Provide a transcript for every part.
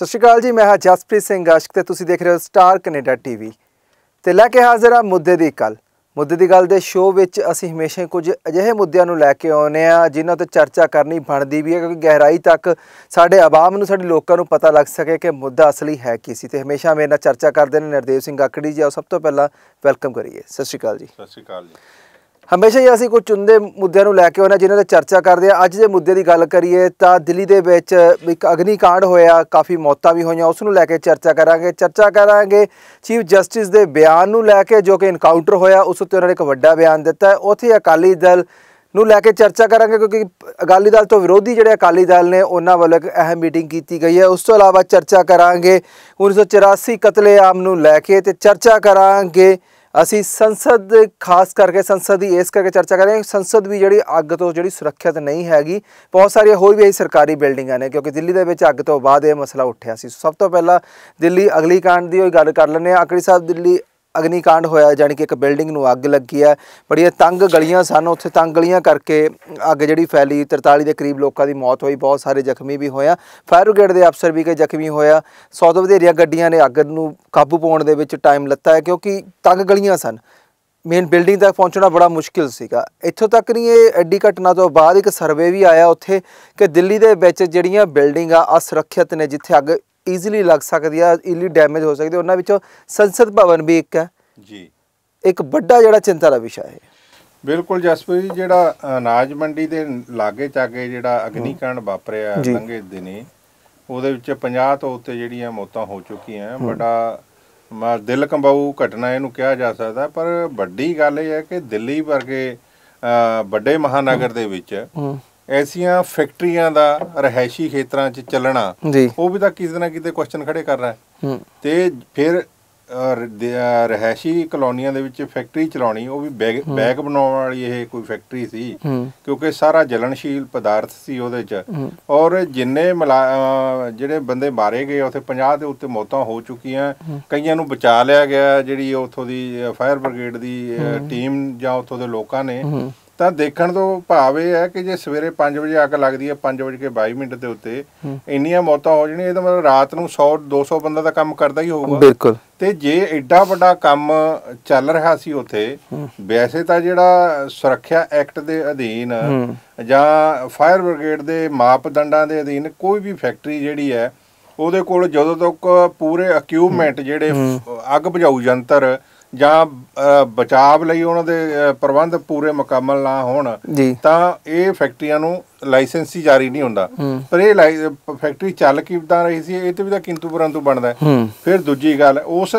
ਸਤਿ ਸ਼੍ਰੀ ਅਕਾਲ ਜੀ, ਮੈਂ ਹਾਂ ਜਸਪ੍ਰੀਤ ਸਿੰਘ ਆਸ਼ਕ ਤੇ ਤੁਸੀਂ ਦੇਖ ਰਹੇ ਹੋ ਸਟਾਰ ਕੈਨੇਡਾ ਟੀਵੀ। ਤੇ ਲੈ ਕੇ ਹਾਜ਼ਰ ਹਾਂ ਮੁੱਦੇ ਦੀ ਗੱਲ। ਮੁੱਦੇ ਦੀ ਗੱਲ ਦੇ ਸ਼ੋਅ ਵਿੱਚ ਅਸੀਂ ਹਮੇਸ਼ਾ ਕੁਝ ਅਜਿਹੇ ਮੁੱਦਿਆਂ ਨੂੰ ਲੈ ਕੇ ਆਉਂਦੇ ਆ ਜਿਨ੍ਹਾਂ ਤੇ ਚਰਚਾ ਕਰਨੀ ਬਣਦੀ ਵੀ ਹੈ, ਕਿਉਂਕਿ ਗਹਿਰਾਈ ਤੱਕ ਸਾਡੇ ਆਵਾਮ ਨੂੰ, ਸਾਡੇ ਲੋਕਾਂ ਨੂੰ ਪਤਾ ਲੱਗ ਸਕੇ ਕਿ ਮੁੱਦਾ ਅਸਲੀ ਹੈ ਕੀ ਸੀ। ਤੇ ਹਮੇਸ਼ਾ ਮੇਰੇ ਨਾਲ ਚਰਚਾ ਕਰਦੇ ਨੇ ਨਰਦੇਵ ਸਿੰਘ ਆਕੜੀ ਜੀ, ਆਓ ਸਭ ਤੋਂ ਪਹਿਲਾਂ ਵੈਲਕਮ ਕਰੀਏ। ਸਤਿ ਸ਼੍ਰੀ ਅਕਾਲ ਜੀ। ਸਤਿ ਸ਼੍ਰੀ ਅਕਾਲ ਜੀ। ਹਮੇਸ਼ਾ ਹੀ ਅਸੀਂ ਕੁਝ ਚੁੰਦੇ ਮੁੱਦਿਆਂ ਨੂੰ ਲੈ ਕੇ ਉਹਨਾਂ ਜਿਨ੍ਹਾਂ ਤੇ ਚਰਚਾ ਕਰਦੇ ਆ ਅੱਜ ਦੇ ਮੁੱਦੇ ਦੀ ਗੱਲ ਕਰੀਏ ਤਾਂ ਦਿੱਲੀ ਦੇ ਵਿੱਚ ਇੱਕ ਅਗਨੀਕਾਂਡ ਹੋਇਆ, ਕਾਫੀ ਮੌਤਾਂ ਵੀ ਹੋਈਆਂ, ਉਸ ਨੂੰ ਲੈ ਕੇ ਚਰਚਾ ਕਰਾਂਗੇ। ਚਰਚਾ ਕਰਾਂਗੇ ਚੀਫ ਜਸਟਿਸ ਦੇ ਬਿਆਨ ਨੂੰ ਲੈ ਕੇ ਜੋ ਕਿ ਇਨਕਾਊਂਟਰ ਹੋਇਆ, ਉਸ ਉੱਤੇ ਉਹਨਾਂ ਨੇ ਇੱਕ ਵੱਡਾ ਬਿਆਨ ਦਿੱਤਾ ਉੱਥੇ ਅਕਾਲੀ ਦਲ ਨੂੰ ਲੈ ਕੇ ਚਰਚਾ ਕਰਾਂਗੇ, ਕਿਉਂਕਿ ਅਕਾਲੀ ਦਲ ਤੋਂ ਵਿਰੋਧੀ ਜਿਹੜੇ ਅਕਾਲੀ ਦਲ ਨੇ, ਉਹਨਾਂ ਵੱਲੋਂ ਇੱਕ ਅਹਿਮ ਮੀਟਿੰਗ ਕੀਤੀ ਗਈ ਹੈ। ਉਸ ਤੋਂ ਇਲਾਵਾ ਚਰਚਾ ਕਰਾਂਗੇ 1984 ਕਤਲੇਆਮ ਨੂੰ ਲੈ ਕੇ ਤੇ ਚਰਚਾ ਕਰਾਂਗੇ ਅਸੀਂ ਸੰਸਦ, ਖਾਸ ਕਰਕੇ ਸੰਸਦ ਦੀ ਇਸ ਕਰਕੇ ਚਰਚਾ ਕਰਾਂਗੇ ਸੰਸਦ ਵੀ ਜਿਹੜੀ ਅੱਗ ਤੋਂ ਜਿਹੜੀ ਸੁਰੱਖਿਅਤ ਨਹੀਂ ਹੈਗੀ, ਬਹੁਤ ਸਾਰੀਆਂ ਹੋਰ ਵੀ ਇਹ ਸਰਕਾਰੀ ਬਿਲਡਿੰਗਾਂ ਨੇ, ਕਿਉਂਕਿ ਦਿੱਲੀ ਦੇ ਵਿੱਚ ਅੱਗ ਤੋਂ ਬਾਅਦ ਇਹ ਮਸਲਾ ਉੱਠਿਆ ਸੀ। ਸਭ ਤੋਂ ਪਹਿਲਾਂ ਦਿੱਲੀ ਅਗਲੀ ਕਾਂਡ ਦੀ ਹੋਈ ਗੱਲ ਕਰ ਲੈਂਦੇ ਆ ਆਕੜੀ ਸਾਹਿਬ ਦਿੱਲੀ ਅਗਨੀਕਾਂਡ ਹੋਇਆ ਜਾਨੀ ਕਿ ਇੱਕ ਬਿਲਡਿੰਗ ਨੂੰ ਅੱਗ ਲੱਗੀ ਹੈ। ਬੜੀਆਂ ਤੰਗ ਗਲੀਆਂ ਸਨ। ਉੱਥੇ ਤੰਗ ਗਲੀਆਂ ਕਰਕੇ ਅੱਗ ਜਿਹੜੀ ਫੈਲੀ। 43 ਦੇ ਕਰੀਬ ਲੋਕਾਂ ਦੀ ਮੌਤ ਹੋਈ। ਬਹੁਤ ਸਾਰੇ ਜ਼ਖਮੀ ਵੀ ਹੋਇਆ ਫਾਇਰ ਬ੍ਰਿਗੇਡ ਦੇ ਅਫਸਰ ਵੀ ਕਈ ਜ਼ਖਮੀ ਹੋਇਆ ਸੌ ਤੋਂ ਵਧੇਰੀਆਂ ਗੱਡੀਆਂ ਨੇ ਅੱਗ ਨੂੰ ਕਾਬੂ ਪਾਉਣ ਦੇ ਵਿੱਚ ਟਾਈਮ ਲੱਤਾ ਹੈ, ਕਿਉਂਕਿ ਤੰਗ ਗਲੀਆਂ ਸਨ। ਮੇਨ ਬਿਲਡਿੰਗ ਤੱਕ ਪਹੁੰਚਣਾ ਬੜਾ ਮੁਸ਼ਕਿਲ ਸੀਗਾ। ਇੱਥੋਂ ਤੱਕ ਨਹੀਂ, ਇਹ ਐਡੀ ਘਟਨਾ ਤੋਂ ਬਾਅਦ ਇੱਕ ਸਰਵੇ ਵੀ ਆਇਆ ਉੱਥੇ ਕਿ ਦਿੱਲੀ ਦੇ ਵਿੱਚ ਜਿਹੜੀਆਂ ਬਿਲਡਿੰਗਾਂ ਅਸੁਰੱਖਿਅਤ ਨੇ, ਜਿੱਥੇ ਅੱਗ ਈਜ਼ੀਲੀ ਲੱਗ ਸਕਦੀ ਆ ਈਜ਼ੀਲੀ ਡੈਮੇਜ ਹੋ ਸਕਦੀ ਉਹਨਾਂ ਵਿੱਚੋਂ ਸੰਸਦ ਭਵਨ ਵੀ ਇੱਕ ਹੈ। ਜੀ। ਇੱਕ ਵੱਡਾ ਜਿਹੜਾ ਚਿੰਤਾ ਦਾ ਵਿਸ਼ਾ ਹੈ ਬਿਲਕੁਲ ਜਸਪ੍ਰੀਤ ਜੀ ਜਿਹੜਾ ਅਨਾਜ ਮੰਡੀ ਦੇ ਲਾਗੇ ਚਾਗੇ ਜਿਹੜਾ ਅਗਨੀਕਾਂਡ ਵਾਪਰਿਆ। ਲੰਘੇ ਦਿਨੇ ਉਹਦੇ ਵਿੱਚ 50 ਤੋਂ ਉੱਤੇ ਜਿਹੜੀਆਂ ਮੌਤਾਂ ਹੋ ਚੁੱਕੀਆਂ ਬੜਾ ਮ- ਦਿਲ ਕੰਬਾਊ ਘਟਨਾ ਇਹਨੂੰ ਕਿਹਾ ਜਾ ਸਕਦਾ ਪਰ ਵੱਡੀ ਗੱਲ ਇਹ ਹੈ ਕਿ ਦਿੱਲੀ ਵਰਗੇ ਵੱਡੇ ਮਹਾਨਗਰ ਦੇ ਵਿੱਚ ਐਸੀਆਂ ਫੈਕਟਰੀਆਂ ਦਾ ਰਹਿائشੀ ਖੇਤਰਾਂ 'ਚ ਚੱਲਣਾ ਉਹ ਵੀ ਤਾਂ ਕਿਸੇ ਨਾ ਕਿਤੇ ਕੁਐਸਚਨ ਖੜੇ ਕਰ ਰਹਾ ਹੈ। ਤੇ ਫਿਰ ਰਹਿਸ਼ੀ ਕਲੋਨੀਆਂ ਦੇ ਵਿੱਚ ਫੈਕਟਰੀ ਚਲਾਉਣੀ ਉਹ ਵੀ ਬੈਗ ਬਣਾਉਣ ਵਾਲੀ ਇਹ ਕੋਈ ਫੈਕਟਰੀ ਸੀ ਕਿਉਂਕਿ ਸਾਰਾ ਜਲਨਸ਼ੀਲ ਪਦਾਰਥ ਸੀ ਉਹਦੇ 'ਚ। ਔਰ ਜਿੰਨੇ ਜਿਹੜੇ ਬੰਦੇ ਮਾਰੇ ਗਏ ਉਥੇ 50 ਦੇ ਉੱਤੇ ਮੌਤਾਂ ਹੋ ਚੁੱਕੀਆਂ। ਕਈਆਂ ਨੂੰ ਬਚਾ ਲਿਆ ਗਿਆ ਜਿਹੜੀ ਉੱਥੋਂ ਦੀ ਫਾਇਰ ਬ੍ਰਿਗੇਡ ਦੀ ਟੀਮ ਜਾਂ ਉੱਥੋਂ ਦੇ ਲੋਕਾਂ ਨੇ। ਤਾਂ ਦੇਖਣ ਤੋਂ ਭਾਵ ਇਹ ਹੈ ਕਿ ਜੇ ਸਵੇਰੇ 5 ਵਜੇ ਅੱਗ ਲੱਗਦੀ ਹੈ 5 ਵਜੇ ਕੇ 22 ਮਿੰਟ ਦੇ ਉੱਤੇ ਇੰਨੀਆਂ ਮੌਤਾਂ ਹੋ ਜਾਣੀਆਂ ਇਹਦਾ ਮਤਲਬ ਰਾਤ ਨੂੰ 100 200 ਬੰਦਾ ਦਾ ਕੰਮ ਕਰਦਾ ਹੀ ਹੋਊਗਾ। ਬਿਲਕੁਲ। ਤੇ ਜੇ ਐਡਾ ਵੱਡਾ ਕੰਮ ਚੱਲ ਰਿਹਾ ਸੀ ਉੱਥੇ ਵੈਸੇ ਤਾਂ ਜਿਹੜਾ ਸੁਰੱਖਿਆ ਐਕਟ ਦੇ ਅਧੀਨ। ਜਾਂ ਫਾਇਰ ਬ੍ਰਿਗੇਡ ਦੇ ਮਾਪਦੰਡਾਂ ਦੇ ਅਧੀਨ ਕੋਈ ਵੀ ਫੈਕਟਰੀ ਜਿਹੜੀ ਹੈ ਉਹਦੇ ਕੋਲ ਜਦੋਂ ਤੱਕ ਪੂਰੇ ਇਕਵਿਪਮੈਂਟ ਜਿਹੜੇ ਅੱਗ ਬੁਝਾਊ ਯੰਤਰ ਜਾਂ ਬਚਾਵ ਲਈ ਉਹਨਾਂ ਦੇ ਪ੍ਰਬੰਧ ਪੂਰੇ ਮੁਕੰਮਲ ਨਾ ਹੋਣ ਤਾਂ ਇਹ ਫੈਕਟਰੀਆਂ ਨੂੰ ਲਾਇਸੈਂਸ ਹੀ ਜਾਰੀ ਨਹੀਂ ਹੁੰਦਾ। ਪਰ ਇਹ ਫੈਕਟਰੀ ਚੱਲ ਕਿਦਾਂ ਰਹੀ ਸੀ ਇਹ ਤੇ ਵੀ ਤਾਂ ਕਿੰਤੂ ਪਰੰਤੂ ਬਣਦਾ। ਫਿਰ ਦੂਜੀ ਗੱਲ ਉਸ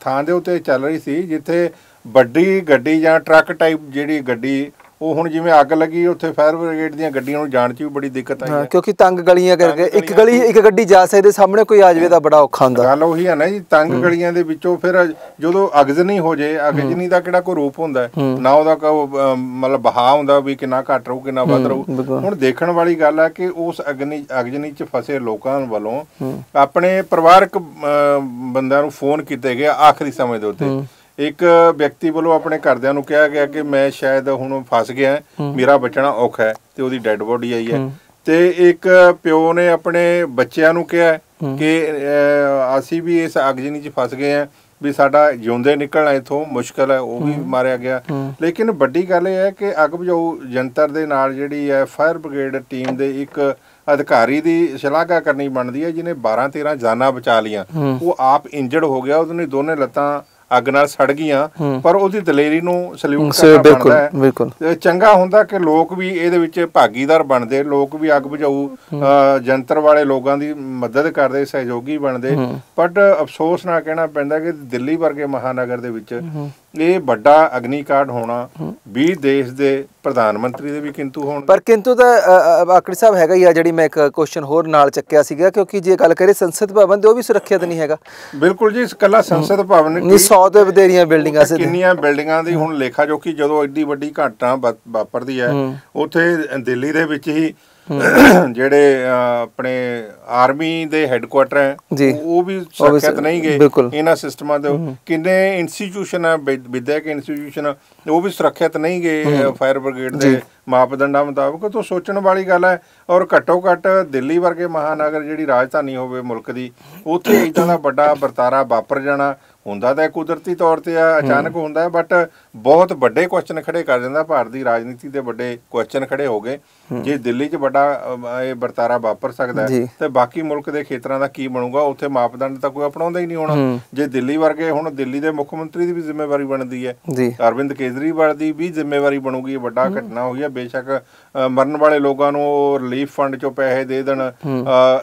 ਥਾਂ ਦੇ ਉੱਤੇ ਚੱਲ ਰਹੀ ਸੀ ਜਿੱਥੇ ਵੱਡੀ ਗੱਡੀ ਜਾਂ ਟਰੱਕ ਟਾਈਪ ਜਿਹੜੀ ਗੱਡੀ ਉਹ ਹੁਣ ਜਿਵੇਂ ਅੱਗ ਲੱਗੀ ਉੱਥੇ ਫਾਇਰ ਬ੍ਰਿਗੇਡ ਦੀਆਂ ਗੱਡੀਆਂ ਨੂੰ ਜਾਣ 'ਚ ਵੀ ਬੜੀ ਦਿੱਕਤ ਆਈ ਹਾਂ ਕਿਉਂਕਿ ਤੰਗ ਗਲੀਆਂ ਕਰਕੇ ਇੱਕ ਗਲੀ ਇੱਕ ਗੱਡੀ ਜਾ ਸਕਦੀ ਸਾਹਮਣੇ ਕੋਈ ਆ ਜਾਵੇ ਤਾਂ ਬੜਾ ਔਖਾ ਹੁੰਦਾ। ਗੱਲ ਉਹੀ ਹੈ ਨਾ ਜੀ ਤੰਗ ਗਲੀਆਂ ਦੇ ਵਿੱਚੋਂ ਫਿਰ ਜਦੋਂ ਅਗਜ਼ਨੀ ਹੋ ਜੇ ਅਗਜ਼ਨੀ ਦਾ ਕਿਹੜਾ ਕੋਈ ਰੂਪ ਹੁੰਦਾ? ਨਾ ਉਹਦਾ ਮਤਲਬ ਬਹਾ ਹੁੰਦਾ ਵੀ ਕਿੰਨਾ ਘੱਟ ਰਹੂ ਕਿੰਨਾ ਵੱਧ ਰਹੂ। ਹੁਣ ਦੇਖਣ ਵਾਲੀ ਗੱਲ ਹੈ ਕਿ ਉਸ ਅਗਨੀ ਅਗਜਨੀ 'ਚ ਫਸੇ ਲੋਕਾਂ ਵੱਲੋਂ ਆਪਣੇ ਪਰਿਵਾਰਕ ਬੰਦਿਆਂ ਨੂੰ ਫੋਨ ਕੀਤੇ ਗਏ ਆਖਰੀ ਸਮੇਂ ਦੇ ਉੱਤੇ। ਇੱਕ ਵਿਅਕਤੀ ਵੱਲੋਂ ਆਪਣੇ ਘਰਦਿਆਂ ਨੂੰ ਕਿਹਾ ਗਿਆ ਕਿ ਮੈਂ ਸ਼ਾਇਦ ਹੁਣ ਫਸ ਗਿਆ ਮੇਰਾ ਬਚਣਾ ਔਖਾ ਹੈ ਤੇ ਉਹਦੀ ਡੈੱਡ ਬੋਡੀ ਆਈ ਹੈ। ਤੇ ਇੱਕ ਪਿਓ ਨੇ ਆਪਣੇ ਬੱਚਿਆਂ ਨੂੰ ਕਿਹਾ ਕਿ ਅਸੀਂ ਵੀ ਇਸ ਅਗਜਨੀ 'ਚ ਫਸ ਗਏ ਆ ਵੀ ਸਾਡਾ ਜਿਉਂਦੇ ਨਿਕਲਣਾ ਇਥੋਂ ਮੁਸ਼ਕਲ ਹੈ ਉਹ ਵੀ ਮਾਰਿਆ ਗਿਆ। ਲੇਕਿਨ ਵੱਡੀ ਗੱਲ ਇਹ ਹੈ ਕਿ ਅੱਗ ਬੁਝਾਊ ਯੰਤਰ ਦੇ ਨਾਲ ਜਿਹੜੀ ਹੈ ਫਾਇਰ ਬ੍ਰਿਗੇਡ ਟੀਮ ਦੇ ਇੱਕ ਅਧਿਕਾਰੀ ਦੀ ਸ਼ਲਾਘਾ ਕਰਨੀ ਬਣਦੀ ਹੈ ਜਿਹਨੇ 12 13 ਜਾਨਾਂ ਬਚਾ ਲੀਆਂ ਉਹ ਆਪ ਇੰਜਰਡ ਹੋ ਗਿਆ ਉਹਦੀਆਂ ਦੋਨੇ ਲੱਤਾਂ ਅੱਗ ਨਾਲ ਸੜ ਗਈਆਂ ਪਰ ਉਹਦੀ ਦਲੇਰੀ ਨੂੰ ਸਲੂਟ ਕਰਨਾ ਬਣਦਾ ਹੈ। ਬਿਲਕੁਲ। ਚੰਗਾ ਹੁੰਦਾ ਕਿ ਲੋਕ ਵੀ ਇਹਦੇ ਵਿੱਚ ਭਾਗੀਦਾਰ ਬਣਦੇ ਲੋਕ ਵੀ ਅੱਗ ਬੁਝਾਊ ਜੰਤਰ ਵਾਲੇ ਲੋਕਾਂ ਦੀ ਮਦਦ ਕਰਦੇ ਸਹਿਯੋਗੀ ਬਣਦੇ। ਬਟ ਅਫਸੋਸ ਨਾਲ ਕਹਿਣਾ ਪੈਂਦਾ ਕਿ ਦਿੱਲੀ ਵਰਗੇ ਮਹਾਨਗਰ ਦੇ ਵਿੱਚ ਇਹ ਵੱਡਾ ਅਗਨੀਕਾਂਡ ਹੋਣਾ ਵੀ ਦੇਸ਼ ਦੇ ਪ੍ਰਧਾਨ ਮੰਤਰੀ ਦੇ ਵੀ ਕਿੰਤੂ ਹੋਣ ਪਰ ਕਿੰਤੂ ਤਾਂ ਆਕੜੀ ਸਾਹਿਬ ਹੈਗਾ ਹੀ ਆ ਜਿਹੜੀ ਮੈਂ ਇੱਕ ਕੁਐਸਚਨ ਹੋਰ ਨਾਲ ਚੱਕਿਆ ਸੀਗਾ ਕਿਉਂਕਿ ਜੇ ਗੱਲ ਕਰੇ ਸੰਸਦ ਭਵਨ ਤੇ ਉਹ ਵੀ ਸੁਰੱਖਿਅਤ ਨਹੀਂ ਹੈਗਾ। ਬਿਲਕੁਲ ਜੀ ਇਸ ਕੱਲਾ ਸੰਸਦ ਭਵਨ ਨਹੀਂ 100 ਤੋਂ ਵਧੇਰੀਆਂ ਬਿਲਡਿੰਗਾਂ ਸੀ ਕਿੰਨੀਆਂ ਬਿਲਡਿੰਗਾਂ ਦੀ ਹੁਣ ਲੇਖਾ ਜੋਖੀ ਜਦੋਂ ਐਡੀ ਵੱਡੀ ਘਟਨਾ ਵਾਪਰਦੀ ਹੈ। ਉੱਥੇ ਦਿੱਲੀ ਦੇ ਵਿੱਚ ਹੀ ਜਿਹੜੇ ਆਪਣੇ ਆਰਮੀ ਦੇ ਹੈੱਡਕੁਆਟਰ ਹੈ। ਉਹ- ਵੀ ਸੁਰੱਖਿਅਤ ਨਹੀਂ ਗਏ। ਇਹਨਾਂ ਸਿਸਟਮਾਂ ਦੇ ਕਿੰਨੇ ਇੰਸਟੀਚਿਊਸ਼ਨ ਹੈ ਵਿਦ- ਵਿਦਿਅਕ ਇੰਸਟੀਚਿਊਸ਼ਨ ਉਹ ਵੀ ਸੁਰੱਖਿਅਤ ਨਹੀਂ ਗਏ ਫਾਇਰ ਬ੍ਰਿਗੇਡ ਦੇ ਮਾਪਦੰਡਾਂ ਮੁਤਾਬਕ। ਤੋਂ ਸੋਚਣ ਵਾਲੀ ਗੱਲ ਹੈ ਔਰ ਘੱਟੋ ਘੱਟ ਦਿੱਲੀ ਵਰਗੇ ਮਹਾਨਗਰ ਜਿਹੜੀ ਰਾਜਧਾਨੀ ਹੋਵੇ ਮੁਲਕ ਦੀ ਉੱਥੇ ਇਦਾਂ ਦਾ ਵੱਡਾ ਵਰਤਾਰਾ ਵਾਪਰ ਜਾਣਾ ਹੁੰਦਾ ਤਾਂ ਕੁਦਰਤੀ ਤੌਰ ਤੇ ਆ ਅਚਾਨਕ ਹੁੰਦਾ ਹੈ ਬਟ ਬਹੁਤ ਵੱਡੇ ਕੁਐਸਚਨ ਖੜੇ ਕਰ ਦਿੰਦਾ ਭਾਰਤ ਦੀ ਰਾਜਨੀਤੀ ਦੇ ਵੱਡੇ ਕੁਐਸਚਨ ਖੜੇ ਹੋ ਗਏ। ਜੇ ਦਿੱਲੀ 'ਚ ਵੱਡਾ ਇਹ ਵਰਤਾਰਾ ਵਾਪਰ ਸਕਦਾ। ਹੈ ਤੇ ਬਾਕੀ ਮੁਲਕ ਦੇ ਖੇਤਰਾਂ ਦਾ ਕੀ ਬਣੂਗਾ? ਉੱਥੇ ਮਾਪਦੰਡ ਤਾਂ ਕੋਈ ਅਪਣਾਉਂਦਾ ਹੀ ਨਹੀਂ ਹੋਣਾ। ਜੇ ਦਿੱਲੀ ਵਰਗੇ ਹੁਣ ਦਿੱਲੀ ਦੇ ਮੁੱਖ ਮੰਤਰੀ ਦੀ ਵੀ ਜ਼ਿੰਮੇਵਾਰੀ ਬਣਦੀ ਹੈ। ਅਰਵਿੰਦ ਕੇਜਰੀਵਾਲ ਦੀ ਵੀ ਜ਼ਿੰਮੇਵਾਰੀ ਬਣੂਗੀ ਇਹ ਵੱਡਾ ਘਟਨਾ ਹੋਈ ਹੈ। ਬੇਸ਼ੱਕ ਮਰਨ ਵਾਲੇ ਲੋਕਾਂ ਨੂੰ ਰਿਲੀਫ ਫੰਡ ਚੋਂ ਪੈਸੇ ਦੇ ਦੇਣ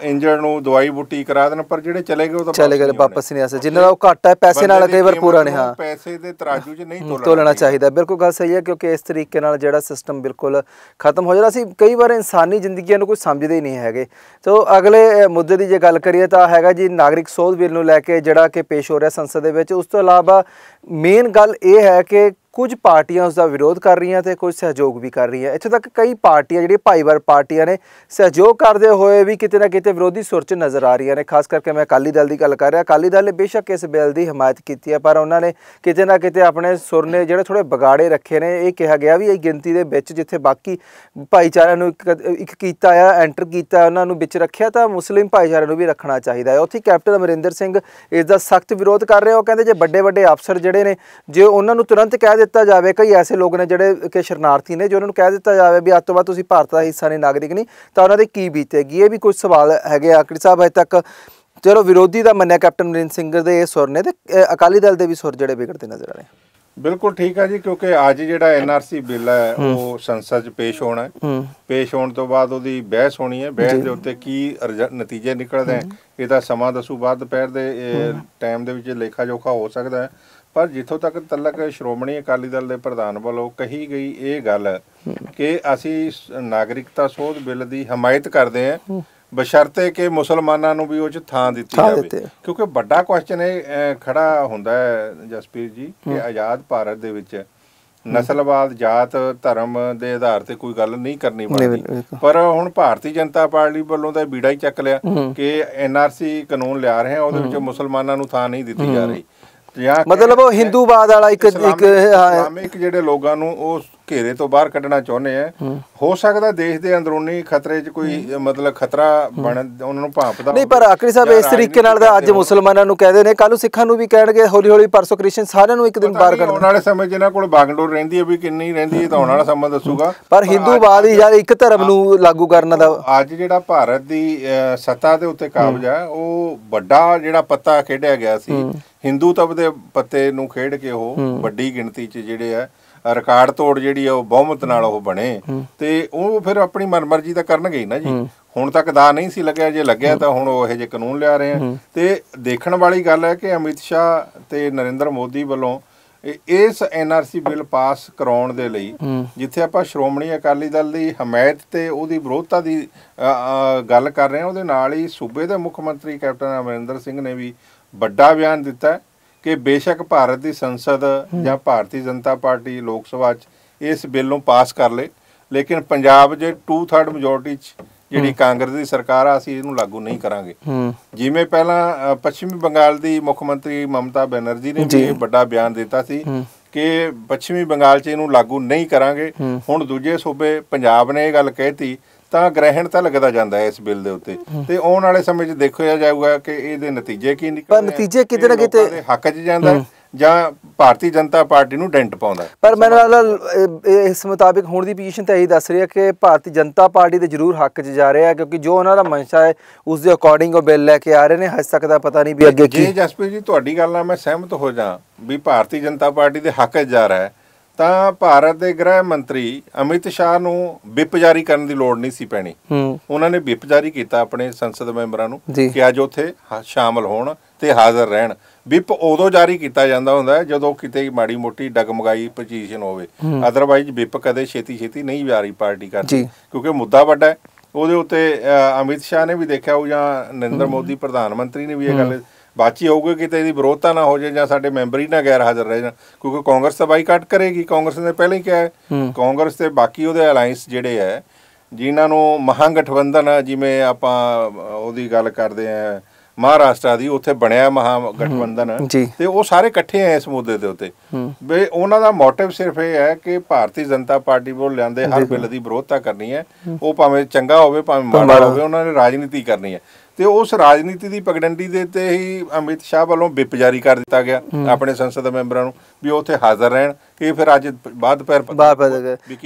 ਇੰਜਰਡ ਨੂੰ ਦਵਾਈ ਬੁੱਟੀ ਕਰਾ ਦੇਣ ਪਰ ਜਿਹੜੇ ਚਲੇ ਗਏ ਉਹ ਤਾਂ ਚਲੇ ਗਏ ਵਾਪਸ ਨਹੀਂ ਆ ਸਕਦੇ। ਜਿੰਨਾ ਦਾ ਉਹ ਘੱਟ ਹੈ ਪੈਸੇ ਨਾਲ ਕਈ ਵਾਰ ਪੂਰਾ ਨਹੀਂ ਹਾਂ। ਪੈਸੇ ਦੇ ਤਰਾਜੂ 'ਚ ਨਹੀਂ ਤੋਲਣਾ ਤੋਲਣਾ ਚਾਹੀਦਾ। ਬਿਲਕੁਲ ਗੱਲ ਸਹੀ ਹੈ ਕਿਉਂਕਿ ਇਸ ਤਰੀਕੇ ਨਾਲ ਜਿਹੜਾ ਸਿਸਟਮ ਬਿਲਕੁਲ ਖਤਮ ਹੋ ਜਾਣਾ ਸੀ। ਕਈ ਵਾਰ ਇਨਸਾਨੀ ਜ਼ਿੰਦਗੀਆਂ ਨੂੰ ਕੋਈ ਸਮਝਦੇ ਹੀ ਨਹੀਂ ਹੈਗੇ। ਸੋ ਅਗਲੇ ਮੁੱਦੇ ਦੀ ਜੇ ਗੱਲ ਕਰੀਏ ਤਾਂ ਹੈਗਾ ਜੀ ਨਾਗਰਿਕ ਸੋਧ ਬਿੱਲ ਨੂੰ ਲੈ ਕੇ ਜਿਹੜਾ ਕਿ ਪੇਸ਼ ਹੋ ਰਿਹਾ ਸੰਸਦ ਦੇ ਵਿੱਚ। ਉਸ ਤੋਂ ਇਲਾਵਾ ਮੇਨ ਗੱਲ ਇਹ ਹੈ ਕਿ ਕੁਝ ਪਾਰਟੀਆਂ ਉਸ ਦਾ ਵਿਰੋਧ ਕਰ ਰਹੀਆਂ ਤੇ ਕੁਝ ਸਹਿਯੋਗ ਵੀ ਕਰ ਰਹੀਆਂ। ਇੱਥੇ ਤੱਕ ਕਈ ਪਾਰਟੀਆਂ, ਜਿਹੜੀਆਂ ਭਾਈਵਾਰ ਪਾਰਟੀਆਂ ਨੇ, ਸਹਿਯੋਗ ਕਰਦੇ ਹੋਏ ਵੀ ਕਿਤੇ ਨਾ ਕਿਤੇ ਵਿਰੋਧੀ ਸੁਰ 'ਚ ਨਜ਼ਰ ਆ ਰਹੀਆਂ ਨੇ। ਖਾਸ ਕਰਕੇ ਮੈਂ ਅਕਾਲੀ ਦਲ ਦੀ ਗੱਲ ਕਰ ਰਿਹਾ। ਅਕਾਲੀ ਦਲ ਨੇ ਬੇਸ਼ੱਕ ਇਸ ਬਿੱਲ ਦੀ ਹਮਾਇਤ ਕੀਤੀ ਹੈ, ਪਰ ਉਹਨਾਂ ਨੇ ਕਿਤੇ ਨਾ ਕਿਤੇ ਆਪਣੇ ਸੁਰ ਨੇ ਜਿਹੜੇ ਥੋੜੇ ਬਗਾੜੇ ਰੱਖੇ ਨੇ, ਇਹ ਕਿਹਾ ਗਿਆ ਵੀ ਇਹ ਗਿਣਤੀ ਦੇ ਵਿੱਚ ਜਿੱਥੇ ਬਾਕੀ ਭਾਈਚਾਰਿਆਂ ਨੂੰ ਇੱਕ ਇੱਕ ਕੀਤਾ ਆ, ਐਂਟਰ ਕੀਤਾ, ਉਹਨਾਂ ਨੂੰ ਵਿੱਚ ਰੱਖਿਆ, ਤਾਂ ਮੁਸਲਿਮ ਭਾਈਚਾਰਿਆਂ ਨੂੰ ਵੀ ਰੱਖਣਾ ਚਾਹੀਦਾ ਹੈ। ਉੱਥੇ ਕੈਪਟਨ ਅਮਰਿੰਦਰ ਸਿੰਘ ਇਸ ਦਾ ਸਖਤ ਵਿਰੋਧ ਕਰ ਰਹੇ ਆ। ਉਹ ਕਹਿੰਦੇ ਜੇ ਵੱਡੇ ਵੱਡੇ ਅਫਸਰ ਜਿਹੜੇ ਨੇ, ਜੇ ਉਹਨਾਂ ਨੂੰ ਤੁਰੰਤ ਕਹਿ ਦਿੱਤਾ ਜਾਵੇ ਕਈ ਐਸੇ ਲੋਕ ਨੇ ਜਿਹੜੇ ਕਿ ਸ਼ਰਨਾਰਥੀ ਨੇ ਜੇ ਉਹਨਾਂ ਨੂੰ ਕਹਿ ਦਿੱਤਾ ਜਾਵੇ ਵੀ ਅੱਜ ਤੋਂ ਬਾਅਦ ਤੁਸੀਂ ਭਾਰਤ ਦਾ ਹਿੱਸਾ ਨਹੀਂ ਨਾਗਰਿਕ ਨਹੀਂ ਤਾਂ ਉਹਨਾਂ ਦੇ ਕੀ ਬੀਤੇਗੀ? ਇਹ ਵੀ ਕੁਝ ਸਵਾਲ ਹੈਗੇ ਆ। ਆਖਰੀ ਸਾਹਿਬ ਅਜੇ ਤੱਕ ਚਲੋ ਵਿਰੋਧੀ ਦਾ ਮੰਨਿਆ ਕੈਪਟਨ ਅਮਰਿੰਦਰ ਸਿੰਘ ਦੇ ਇਹ ਸੁਰ ਨੇ ਤੇ ਅਕਾਲੀ ਦਲ ਦੇ ਵੀ ਸੁਰ ਜਿਹੜੇ ਵਿਗੜਦੇ ਨਜ਼ਰ ਆ ਰਹੇ ਬਿਲਕੁਲ ਠੀਕ ਹੈ ਜੀ ਕਿਉਂਕਿ ਅੱਜ ਜਿਹੜਾ ਐਨਆਰਸੀ ਬਿੱਲ ਹੈ ਉਹ ਸੰਸਦ 'ਚ ਪੇਸ਼ ਹੋਣਾ ਹੈ। ਪੇਸ਼ ਹੋਣ ਤੋਂ ਬਾਅਦ ਉਹਦੀ ਬਹਿਸ ਹੋਣੀ ਹੈ। ਬਹਿਸ ਦੇ ਉੱਤੇ ਕੀ ਨਤੀਜੇ ਨਿਕਲਦੇ ਇਹਦਾ ਸਮਾਂ ਦੱਸੂ ਬਾਅਦ ਦੁਪਹਿਰ ਦੇ ਟਾਈਮ ਦੇ ਵਿੱਚ ਲੇਖਾ ਜੋਖਾ ਹੋ ਸਕਦਾ ਹੈ। ਪਰ ਜਿੱਥੋਂ ਤੱਕ ਤਲਕ ਸ਼੍ਰੋਮਣੀ ਅਕਾਲੀ ਦਲ ਦੇ ਪ੍ਰਧਾਨ ਵੱਲੋਂ ਕਹੀ ਗਈ ਇਹ ਗੱਲ ਕਿ ਅਸੀਂ ਨਾਗਰਿਕਤਾ ਸੋਧ ਬਿੱਲ ਦੀ ਹਮਾਇਤ ਕਰਦੇ ਹਾਂ ਬਸ਼ਰਤੇ ਕਿ ਮੁਸਲਮਾਨਾਂ ਨੂੰ ਵੀ ਉਹ ਚ ਥਾਂ ਦਿੱਤੀ ਜਾਵੇ। ਕਿਉਂਕਿ ਵੱਡਾ ਕੁਐਸਚਨ ਇਹ ਖੜਾ ਹੁੰਦਾ ਹੈ ਜਸਪੀਰ ਜੀ ਕਿ ਆਜ਼ਾਦ ਭਾਰਤ ਦੇ ਵਿੱਚ ਨਸਲਵਾਦ ਜਾਤ ਧਰਮ ਦੇ ਆਧਾਰ ਤੇ ਕੋਈ ਗੱਲ ਨਹੀਂ ਕਰਨੀ ਬਣਦੀ। ਪਰ ਹੁਣ ਭਾਰਤੀ ਜਨਤਾ ਪਾਰਟੀ ਵੱਲੋਂ ਤਾਂ ਬੀੜਾ ਹੀ ਚੱਕ ਲਿਆ। ਕਿ ਐਨਆਰਸੀ ਕਾਨੂੰਨ ਲਿਆ ਰਹੇ ਆ ਉਹਦੇ ਵਿੱਚ ਮੁਸਲਮਾਨਾਂ ਨੂੰ ਥਾਂ ਨਹੀਂ ਦਿੱਤੀ ਜਾ ਰਹੀ। ਮਤਲਬ ਉਹ ਹਿੰਦੂਵਾਦ ਵਾਲਾ ਇੱਕ ਇੱਕ ਇਸਲਾਮਿਕ ਜਿਹੜੇ ਲੋਕਾਂ ਨੂੰ ਉਹ ਘੇਰੇ ਤੋਂ ਬਾਹਰ ਕੱਢਣਾ ਚਾਹੁੰਦੇ ਆ। ਹੋ। ਸਕਦਾ ਦੇਸ਼ ਦੇ ਅੰਦਰੂਨੀ ਖਤਰੇ 'ਚ ਕੋਈ ਮਤਲਬ ਖਤਰਾ ਬਣ ਉਹਨਾਂ ਨੂੰ ਭਾਂਪਦਾ ਨਹੀਂ ਪਰ। ਆਖਰੀ ਸਾਹਿਬ ਜਾਂ ਇਸ ਤਰੀਕੇ ਨਾਲ ਦਾ ਅੱਜ ਮੁਸਲਮਾਨਾਂ ਨੂੰ ਕਹਿੰਦੇ ਨੇ ਕੱਲ ਨੂੰ ਸਿੱਖਾਂ ਨੂੰ ਵੀ ਕਹਿਣਗੇ ਹੌਲੀ ਹੌਲੀ ਪਰਸੋਂ ਕ੍ਰਿਸਚਨ ਸਾਰਿਆਂ ਨੂੰ ਇੱਕ ਦਿਨ ਬਾਹਰ ਕੱਢਣਾ ਵਾਲੇ ਸਮੇਂ 'ਚ ਇਹਨਾਂ ਕੋਲ ਬਾਗਡੋਰ ਰਹਿੰਦੀ ਹੈ ਵੀ ਕਿੰਨੀ ਰਹਿੰਦੀ ਹੈ ਤਾਂ ਆਉਣ ਵਾਲਾ ਸਮਾਂ ਦੱਸੂਗਾ। ਪਰ ਹਿੰਦੂਵਾਦ ਹੀ ਯਾਰ ਇੱਕ ਧਰਮ ਨੂੰ ਲਾਗੂ ਕਰਨ ਦਾ ਅੱਜ ਜਿਹੜਾ ਭਾਰਤ ਦੀ ਸੱਤਾ ਦੇ ਉੱਤੇ ਕਾਬਜ ਹੈ ਉਹ ਵੱਡਾ ਜਿਹੜਾ ਪੱਤਾ ਖੇਡਿਆ ਗਿਆ ਸੀ। ਹਿੰਦੂਤਵ ਦੇ ਪੱਤੇ ਨੂੰ ਖੇਡ ਕੇ ਉਹ ਵੱਡੀ ਗਿਣਤੀ 'ਚ ਜਿਹੜੇ ਆ ਰਿਕਾਰਡ ਤੋੜ ਜਿਹੜੀ ਆ ਉਹ ਬਹੁਮਤ ਨਾਲ ਉਹ ਬਣੇ ਤੇ ਉਹ ਫਿਰ ਆਪਣੀ ਮਨਮਰਜ਼ੀ ਤਾਂ ਕਰਨਗੇ ਹੀ ਨਾ ਜੀ। ਹੁਣ ਤੱਕ ਦਾ ਨਹੀਂ ਸੀ ਲੱਗਿਆ ਜੇ ਲੱਗਿਆ ਤਾਂ ਹੁਣ ਉਹ ਇਹੋ ਜਿਹੇ ਕਾਨੂੰਨ ਲਿਆ ਰਹੇ ਆ। ਤੇ ਦੇਖਣ ਵਾਲੀ ਗੱਲ ਹੈ ਕਿ ਅਮਿਤ ਸ਼ਾਹ ਤੇ ਨਰਿੰਦਰ ਮੋਦੀ ਵੱਲੋਂ ਇਸ ਐਨਆਰਸੀ ਬਿੱਲ ਪਾਸ ਕਰਾਉਣ ਦੇ ਲਈ ਜਿੱਥੇ ਆਪਾਂ ਸ਼੍ਰੋਮਣੀ ਅਕਾਲੀ ਦਲ ਦੀ ਹਮਾਇਤ ਤੇ ਉਹਦੀ ਵਿਰੋਧਤਾ ਦੀ ਗੱਲ ਕਰ ਰਹੇ ਹਾਂ ਉਹਦੇ ਨਾਲ ਹੀ ਸੂਬੇ ਦੇ ਮੁੱਖ ਮੰਤਰੀ ਕੈਪਟਨ ਅਮਰਿੰਦਰ ਸਿੰਘ ਨੇ ਵੀ ਵੱਡਾ ਬਿਆਨ ਦਿੱਤਾ ਹੈ। ਕਿ ਬੇਸ਼ੱਕ ਭਾਰਤ ਦੀ ਸੰਸਦ ਜਾਂ ਭਾਰਤੀ ਜਨਤਾ ਪਾਰਟੀ ਲੋਕ ਸਭਾ 'ਚ ਇਸ ਬਿੱਲ ਨੂੰ ਪਾਸ ਕਰ ਲੇ ਲੇਕਿਨ ਪੰਜਾਬ 'ਚ 2/3 ਮੈਜੋਰਟੀ 'ਚ ਜਿਹੜੀ ਕਾਂਗਰਸ ਦੀ ਸਰਕਾਰ ਆ ਅਸੀਂ ਇਹਨੂੰ ਲਾਗੂ ਨਹੀਂ ਕਰਾਂਗੇ। ਜਿਵੇਂ ਪਹਿਲਾਂ ਪੱਛਮੀ ਬੰਗਾਲ ਦੀ ਮੁੱਖ ਮੰਤਰੀ ਮਮਤਾ ਬੈਨਰਜੀ ਨੇ ਵੀ ਵੱਡਾ ਬਿਆਨ ਦਿੱਤਾ ਸੀ ਕਿ ਪੱਛਮੀ ਬੰਗਾਲ 'ਚ ਇਹਨੂੰ ਲਾਗੂ ਨਹੀਂ ਕਰਾਂਗੇ। ਹੁਣ ਦੂਜੇ ਸੂਬੇ ਪੰਜਾਬ ਨੇ ਇਹ ਗੱਲ ਕਹਿਤੀ ਤਾਂ ਗ੍ਰਹਿਣ ਤਾਂ ਲੱਗਦਾ ਜਾਂਦਾ ਹੈ ਇਸ ਬਿੱਲ ਦੇ ਉੱਤੇ ਤੇ ਆਉਣ ਵਾਲੇ ਸਮੇਂ 'ਚ ਦੇਖਿਆ ਜਾਊਗਾ ਕਿ ਇਹਦੇ ਨਤੀਜੇ ਕੀ ਨਿਕਲਦੇ ਆ। ਨਤੀਜੇ ਕਿਤੇ ਨਾ ਕਿਤੇ- ਹੱਕ 'ਚ ਜਾਂਦਾ ਹੈ ਜਾਂ ਭਾਰਤੀ ਜਨਤਾ ਪਾਰਟੀ ਨੂੰ ਡੈਂਟ ਪਾਉਂਦਾ ਹੈ। ਪਰ ਮੈਨੂੰ ਲੱਗਦਾ ਇਸ ਮੁਤਾਬਿਕ ਹੁਣ ਦੀ ਪੋਜੀਸ਼ਨ ਤਾਂ ਇਹੀ ਦੱਸ ਰਹੀ ਹੈ ਕਿ ਭਾਰਤੀ ਜਨਤਾ ਪਾਰਟੀ ਦੇ ਜ਼ਰੂਰ ਹੱਕ 'ਚ ਜਾ ਰਿਹਾ ਕਿਉਂਕਿ ਜੋ ਉਹਨਾਂ ਦਾ ਮਨਸ਼ਾ ਹੈ ਉਸ ਦੇ ਅਕੋਰਡਿੰਗ ਉਹ ਬਿੱਲ ਲੈ ਕੇ ਆ ਰਹੇ ਨੇ ਹਜੇ ਤੱਕ ਦਾ ਪਤਾ ਨਹੀਂ ਵੀ ਅੱਗੇ ਜੇ ਕੀ ਜਸਪ੍ਰੀਤ ਜੀ ਤੁਹਾਡੀ ਗੱਲ ਨਾਲ ਮੈਂ ਸਹਿਮਤ ਹੋ ਜਾ ਵੀ ਭਾਰਤੀ ਜਨਤਾ ਪਾਰਟੀ ਦੇ ਹੱਕ 'ਚ ਜਾ ਰਿਹਾ ਹੈ ਤਾਂ ਭਾਰਤ ਦੇ ਗ੍ਰਹਿ ਮੰਤਰੀ ਅਮਿਤ ਸ਼ਾਹ ਨੂੰ ਵਿਪ ਜਾਰੀ ਕਰਨ ਦੀ ਲੋੜ ਨਹੀਂ ਸੀ ਪੈਣੀ। ਉਹਨਾਂ ਨੇ ਵਿਪ ਜਾਰੀ ਕੀਤਾ ਆਪਣੇ ਸੰਸਦ ਮੈਂਬਰਾਂ ਨੂੰ। ਕਿ ਅੱਜ ਉੱਥੇ ਸ਼ਾਮਲ ਹੋਣ ਤੇ ਹਾਜ਼ਰ ਰਹਿਣ। ਵਿਪ ਉਦੋਂ ਜਾਰੀ ਕੀਤਾ ਜਾਂਦਾ ਹੁੰਦਾ ਜਦੋਂ ਕਿਤੇ ਮਾੜੀ ਮੋਟੀ ਡਗਮਗਾਈ ਪੋਜੀਸ਼ਨ ਹੋਵੇ। ਅਦਰਵਾਈਜ਼ ਵਿਪ ਕਦੇ ਛੇਤੀ ਛੇਤੀ ਨਹੀਂ ਜਾਰੀ ਪਾਰਟੀ ਕਰਦੀ। ਕਿਉਂਕਿ ਮੁੱਦਾ ਵੱਡਾ ਹੈ। ਉਹਦੇ ਉੱਤੇ ਅਮਿਤ ਸ਼ਾਹ ਨੇ ਵੀ ਦੇਖਿਆ ਉਹ ਜਾਂ ਨਰਿੰਦਰ ਮੋਦੀ ਪ੍ਰਧਾਨ ਮੰਤਰੀ ਨੇ ਵੀ ਇਹ ਗੱਲ ਬਾਚੀ ਹੋਊਗੀ ਕਿਤੇ ਇਹਦੀ ਵਿਰੋਧਤਾ ਨਾ ਹੋ ਜਾਏ ਜਾਂ ਸਾਡੇ ਮੈਂਬਰ ਹੀ ਨਾ ਗੈਰ ਹਾਜ਼ਰ ਰਹਿ ਜਾਣ ਕਿਉਂਕਿ ਕਾਂਗਰਸ ਤਾਂ ਬਾਈਕਾਟ ਕਰੇਗੀ। ਕਾਂਗਰਸ ਨੇ ਪਹਿਲਾਂ ਹੀ ਕਿਹਾ ਹੈ ਕਾਂਗਰਸ ਤੇ ਬਾਕੀ ਉਹਦੇ ਅਲਾਈਅੰਸ ਜਿਹੜੇ ਹੈ ਜਿਨ੍ਹਾਂ ਨੂੰ ਮਹਾਗਠਬੰਧਨ ਜਿਵੇਂ ਆਪਾਂ ਉਹਦੀ ਗੱਲ ਕਰਦੇ ਆ ਮਹਾਰਾਸ਼ਟਰ ਦੀ ਉੱਥੇ ਬਣਿਆ ਮਹਾ ਗਠਬੰਧਨ। ਤੇ ਉਹ ਸਾਰੇ ਇਕੱਠੇ ਆ ਇਸ ਮੁੱਦੇ ਦੇ ਉੱਤੇ। ਵੀ ਉਹਨਾਂ ਦਾ ਮੋਟਿਵ ਸਿਰਫ ਇਹ ਹੈ ਕਿ ਭਾਰਤੀ ਜਨਤਾ ਪਾਰਟੀ ਵੱਲੋਂ ਲਿਆਂਦੇ ਹਰ ਬਿੱਲ ਦੀ ਵਿਰੋਧਤਾ ਕਰਨੀ ਹੈ। ਉਹ ਭਾਵੇਂ ਚੰਗਾ ਹੋਵੇ ਭਾਵੇਂ ਮਾੜਾ ਹੋਵੇ ਉਹਨਾਂ ਨੇ ਰਾਜਨੀਤੀ ਕਰਨੀ ਹੈ। ਤੇ ਉਸ ਰਾਜਨੀਤੀ ਦੀ ਪਗਡੰਡੀ ਦੇ ਤੇ ਹੀ ਅਮਿਤ ਸ਼ਾਹ ਵੱਲੋਂ ਵਿਪ ਜਾਰੀ ਕਰ ਦਿੱਤਾ ਗਿਆ ਆਪਣੇ ਸੰਸਦ ਮੈਂਬਰਾਂ ਨੂੰ ਵੀ ਉਹ ਉੱਥੇ ਹਾਜ਼ਰ ਰਹਿਣ। ਇਹ ਫਿਰ ਅੱਜ ਬਾਅਦ ਪੈਰ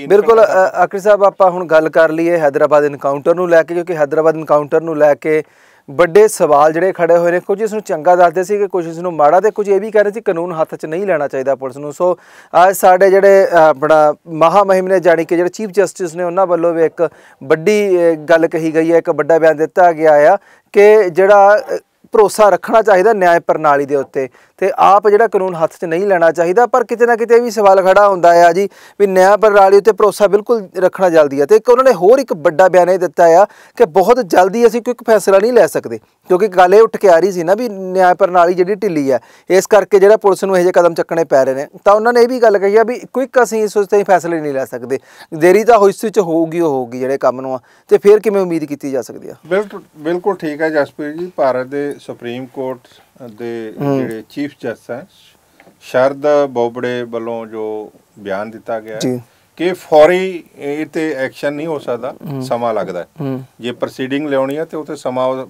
ਬਿਲਕੁਲ ਅਕਰੀ ਸਾਹਿਬ ਆਪਾਂ ਹੁਣ ਗੱਲ ਕਰ ਲਈਏ ਹైదరాబాద్ ਇਨਕਾਊਂਟਰ ਨੂੰ ਲੈ ਕੇ ਕਿਉਂਕਿ ਹైదరాబాద్ ਇਨਕਾਊਂਟਰ ਨੂੰ ਲੈ ਕੇ ਵੱਡੇ ਸਵਾਲ ਜਿਹੜੇ ਖੜੇ ਹੋਏ ਨੇ, ਕੁਝ ਇਸ ਨੂੰ ਚੰਗਾ ਦੱਸਦੇ ਸੀ ਕਿ ਕੁਝ ਇਸ ਨੂੰ ਮਾੜਾ ਤੇ ਕੁਝ ਇਹ ਵੀ ਕਹਿ ਰਹੇ ਸੀ ਕਾਨੂੰਨ ਹੱਥ 'ਚ ਨਹੀਂ ਲੈਣਾ ਚਾਹੀਦਾ ਪੁਲਿਸ ਨੂੰ। ਸੋ, ਅੱਜ ਸਾਡੇ ਜਿਹੜੇ ਆਪਣਾ ਮਹਾ ਮਹਿਮ ਨੇ ਜਾਣੀ ਕਿ ਜਿਹੜੇ ਚੀਫ ਜਸਟਿਸ ਨੇ ਉਹਨਾਂ ਵੱਲੋਂ ਵੀ ਇੱਕ ਵੱਡੀ ਗੱਲ ਕਹੀ ਗਈ ਹੈ, ਇੱਕ ਵੱਡਾ ਬਿਆਨ ਦਿੱਤਾ ਗਿਆ ਆ ਕਿ ਜਿਹੜਾ ਭਰੋਸਾ ਰੱਖਣਾ ਚਾਹੀਦਾ ਨਿਆਂ ਪ੍ਰਣਾਲੀ ਦੇ ਉੱਤੇ। ਤੇ ਆਪ ਜਿਹੜਾ ਕਾਨੂੰਨ ਹੱਥ 'ਚ ਨਹੀਂ ਲੈਣਾ ਚਾਹੀਦਾ, ਪਰ ਕਿਤੇ ਨਾ ਕਿਤੇ ਵੀ ਸਵਾਲ ਖੜਾ ਹੁੰਦਾ ਆ ਜੀ ਵੀ ਨਿਆਂ ਪ੍ਰਣਾਲੀ ਉੱਤੇ ਭਰੋਸਾ ਬਿਲਕੁਲ ਰੱਖਣਾ ਜਲਦੀ ਆ। ਤੇ ਇੱਕ ਉਹਨਾਂ ਨੇ ਹੋਰ ਇੱਕ ਵੱਡਾ ਬਿਆਨ ਇਹ ਦਿੱਤਾ ਆ ਕਿ ਬਹੁਤ ਜਲਦੀ ਅਸੀਂ ਕੋਈ ਫੈਸਲਾ ਨਹੀਂ ਲੈ ਸਕਦੇ, ਕਿਉਂਕਿ ਗੱਲ ਇਹ ਉੱਠ ਕੇ ਆ ਰਹੀ ਸੀ ਨਾ ਵੀ ਨਿਆਂ ਪ੍ਰਣਾਲੀ ਜਿਹੜੀ ਢਿੱਲੀ ਹੈ ਇਸ ਕਰਕੇ ਜਿਹੜਾ ਪੁਲਿਸ ਨੂੰ ਇਹ ਜਿਹੇ ਕਦਮ ਚੱਕਣੇ ਪੈ ਰਹੇ ਨੇ। ਤਾਂ ਉਹਨਾਂ ਨੇ ਇਹ ਵੀ ਗੱਲ ਕਹੀ ਆ ਵੀ ਕੁਇਕ ਅਸੀਂ ਇਸ ਉੱਤੇ ਫੈਸਲੇ ਨਹੀਂ ਲੈ ਸਕਦੇ, ਦੇਰੀ ਤਾਂ ਹੋਈ ਵਿੱਚ ਹੋਊਗੀ, ਉਹ ਹੋਊਗੀ ਜਿਹੜੇ ਕੰਮ ਨੂੰ ਆ, ਤੇ ਫਿਰ ਕਿਵੇਂ ਉਮੀਦ ਕੀਤੀ ਜਾ ਸਕਦੀ ਆ? ਬਿਲਕੁਲ ਬਿਲਕੁਲ ਠੀਕ ਹੈ ਜਸਪ੍ਰੀਤ ਜੀ, ਭਾਰਤ ਦੇ ਸੁਪਰੀਮ ਕੋਰਟ ਦੇ ਜਿਹੜੇ ਚੀਫ ਜਸਟਿਸ ਸ਼ਰਦ ਬੋਬੜੇ ਵੱਲੋਂ ਜੋ ਬਿਆਨ ਦਿੱਤਾ ਗਿਆ। ਕਿ ਫੌਰੀ ਇਹ ਤੇ ਐਕਸ਼ਨ ਨਹੀਂ ਹੋ ਸਕਦਾ ਸਮਾਂ ਲੱਗਦਾ ਜੇ ਪ੍ਰੋਸੀਡਿੰਗ ਲਿਆਉਣੀ ਹੈ ਤੇ ਉਤੇ ਸਮਾਂ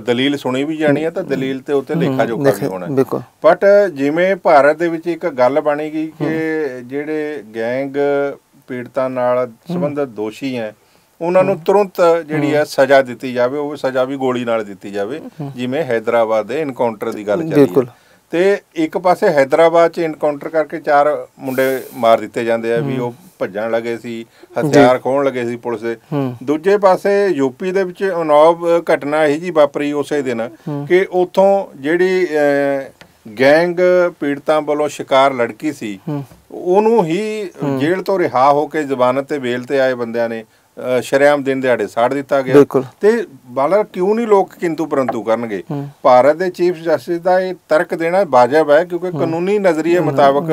ਦਲੀਲ ਸੁਣੀ ਵੀ ਜਾਣੀ ਹੈ ਤਾਂ ਦਲੀਲ ਤੇ ਉਤੇ ਲੇਖਾ ਜੋਖਾ ਵੀ ਹੋਣਾ ਬਟ ਜਿਵੇਂ ਭਾਰਤ ਦੇ ਵਿੱਚ ਇੱਕ ਗੱਲ ਬਣੀ ਗਈ ਕਿ ਜਿਹੜੇ ਗੈਂਗ ਪੀੜਤਾਂ ਨਾਲ ਸੰਬੰਧਿਤ ਦੋਸ਼ੀ ਹੈ ਉਹਨਾਂ ਨੂੰ ਤੁਰੰਤ ਜਿਹੜੀ ਹੈ। ਸਜ਼ਾ ਦਿੱਤੀ ਜਾਵੇ ਉਹ ਸਜ਼ਾ ਵੀ ਗੋਲੀ ਨਾਲ ਦਿੱਤੀ ਜਾਵੇ ਜਿਵੇਂ ਹైదరాబాద్ ਦੇ ਇਨਕਾਊਂਟਰ ਦੀ ਗੱਲ ਚੱਲ ਹੈ ਤੇ ਇੱਕ ਪਾਸੇ ਹైదరాబాద్ 'ਚ ਇਨਕਾਊਂਟਰ ਕਰਕੇ ਚਾਰ ਮੁੰਡੇ ਮਾਰ ਦਿੱਤੇ ਜਾਂਦੇ ਆ ਵੀ ਉਹ ਭੱਜਣ ਲੱਗੇ ਸੀ ਹਥਿਆਰ ਖੋਣ ਲੱਗੇ ਸੀ ਪੁਲਿਸ ਦੇ। ਦੂਜੇ ਪਾਸੇ ਯੂਪੀ ਦੇ ਵਿੱਚ ਅਨੌਬ ਘਟਨਾ ਇਹ ਜੀ ਵਾਪਰੀ ਉਸੇ ਦਿਨ ਕਿ ਉਥੋਂ ਜਿਹੜੀ ਗੈਂਗ ਪੀੜਤਾਂ ਵੱਲੋਂ ਸ਼ਿਕਾਰ ਲੜਕੀ ਸੀ ਉਹਨੂੰ ਹੀ ਜੇਲ੍ਹ ਤੋਂ ਰਿਹਾ ਹੋ ਕੇ ਜ਼ਮਾਨਤ ਤੇ ਬੇਲ ਤੇ ਆਏ ਬੰਦਿਆਂ ਨੇ ਸ਼ਰੇਆਮ ਦਿਨ ਦਿਹਾੜੇ ਸਾੜ ਦਿੱਤਾ ਗਿਆ। ਤੇ ਬਾਲਰ ਕਿਉਂ ਨਹੀਂ ਲੋਕ ਕਿੰਤੂ ਪਰੰਤੂ ਕਰਨਗੇ? ਭਾਰਤ ਦੇ ਚੀਫ ਜਸਟਿਸ ਦਾ ਇਹ ਤਰਕ ਦੇਣਾ ਵਾਜਬ ਹੈ ਕਿਉਂਕਿ ਕਾਨੂੰਨੀ ਨਜ਼ਰੀਏ ਮੁਤਾਬਕ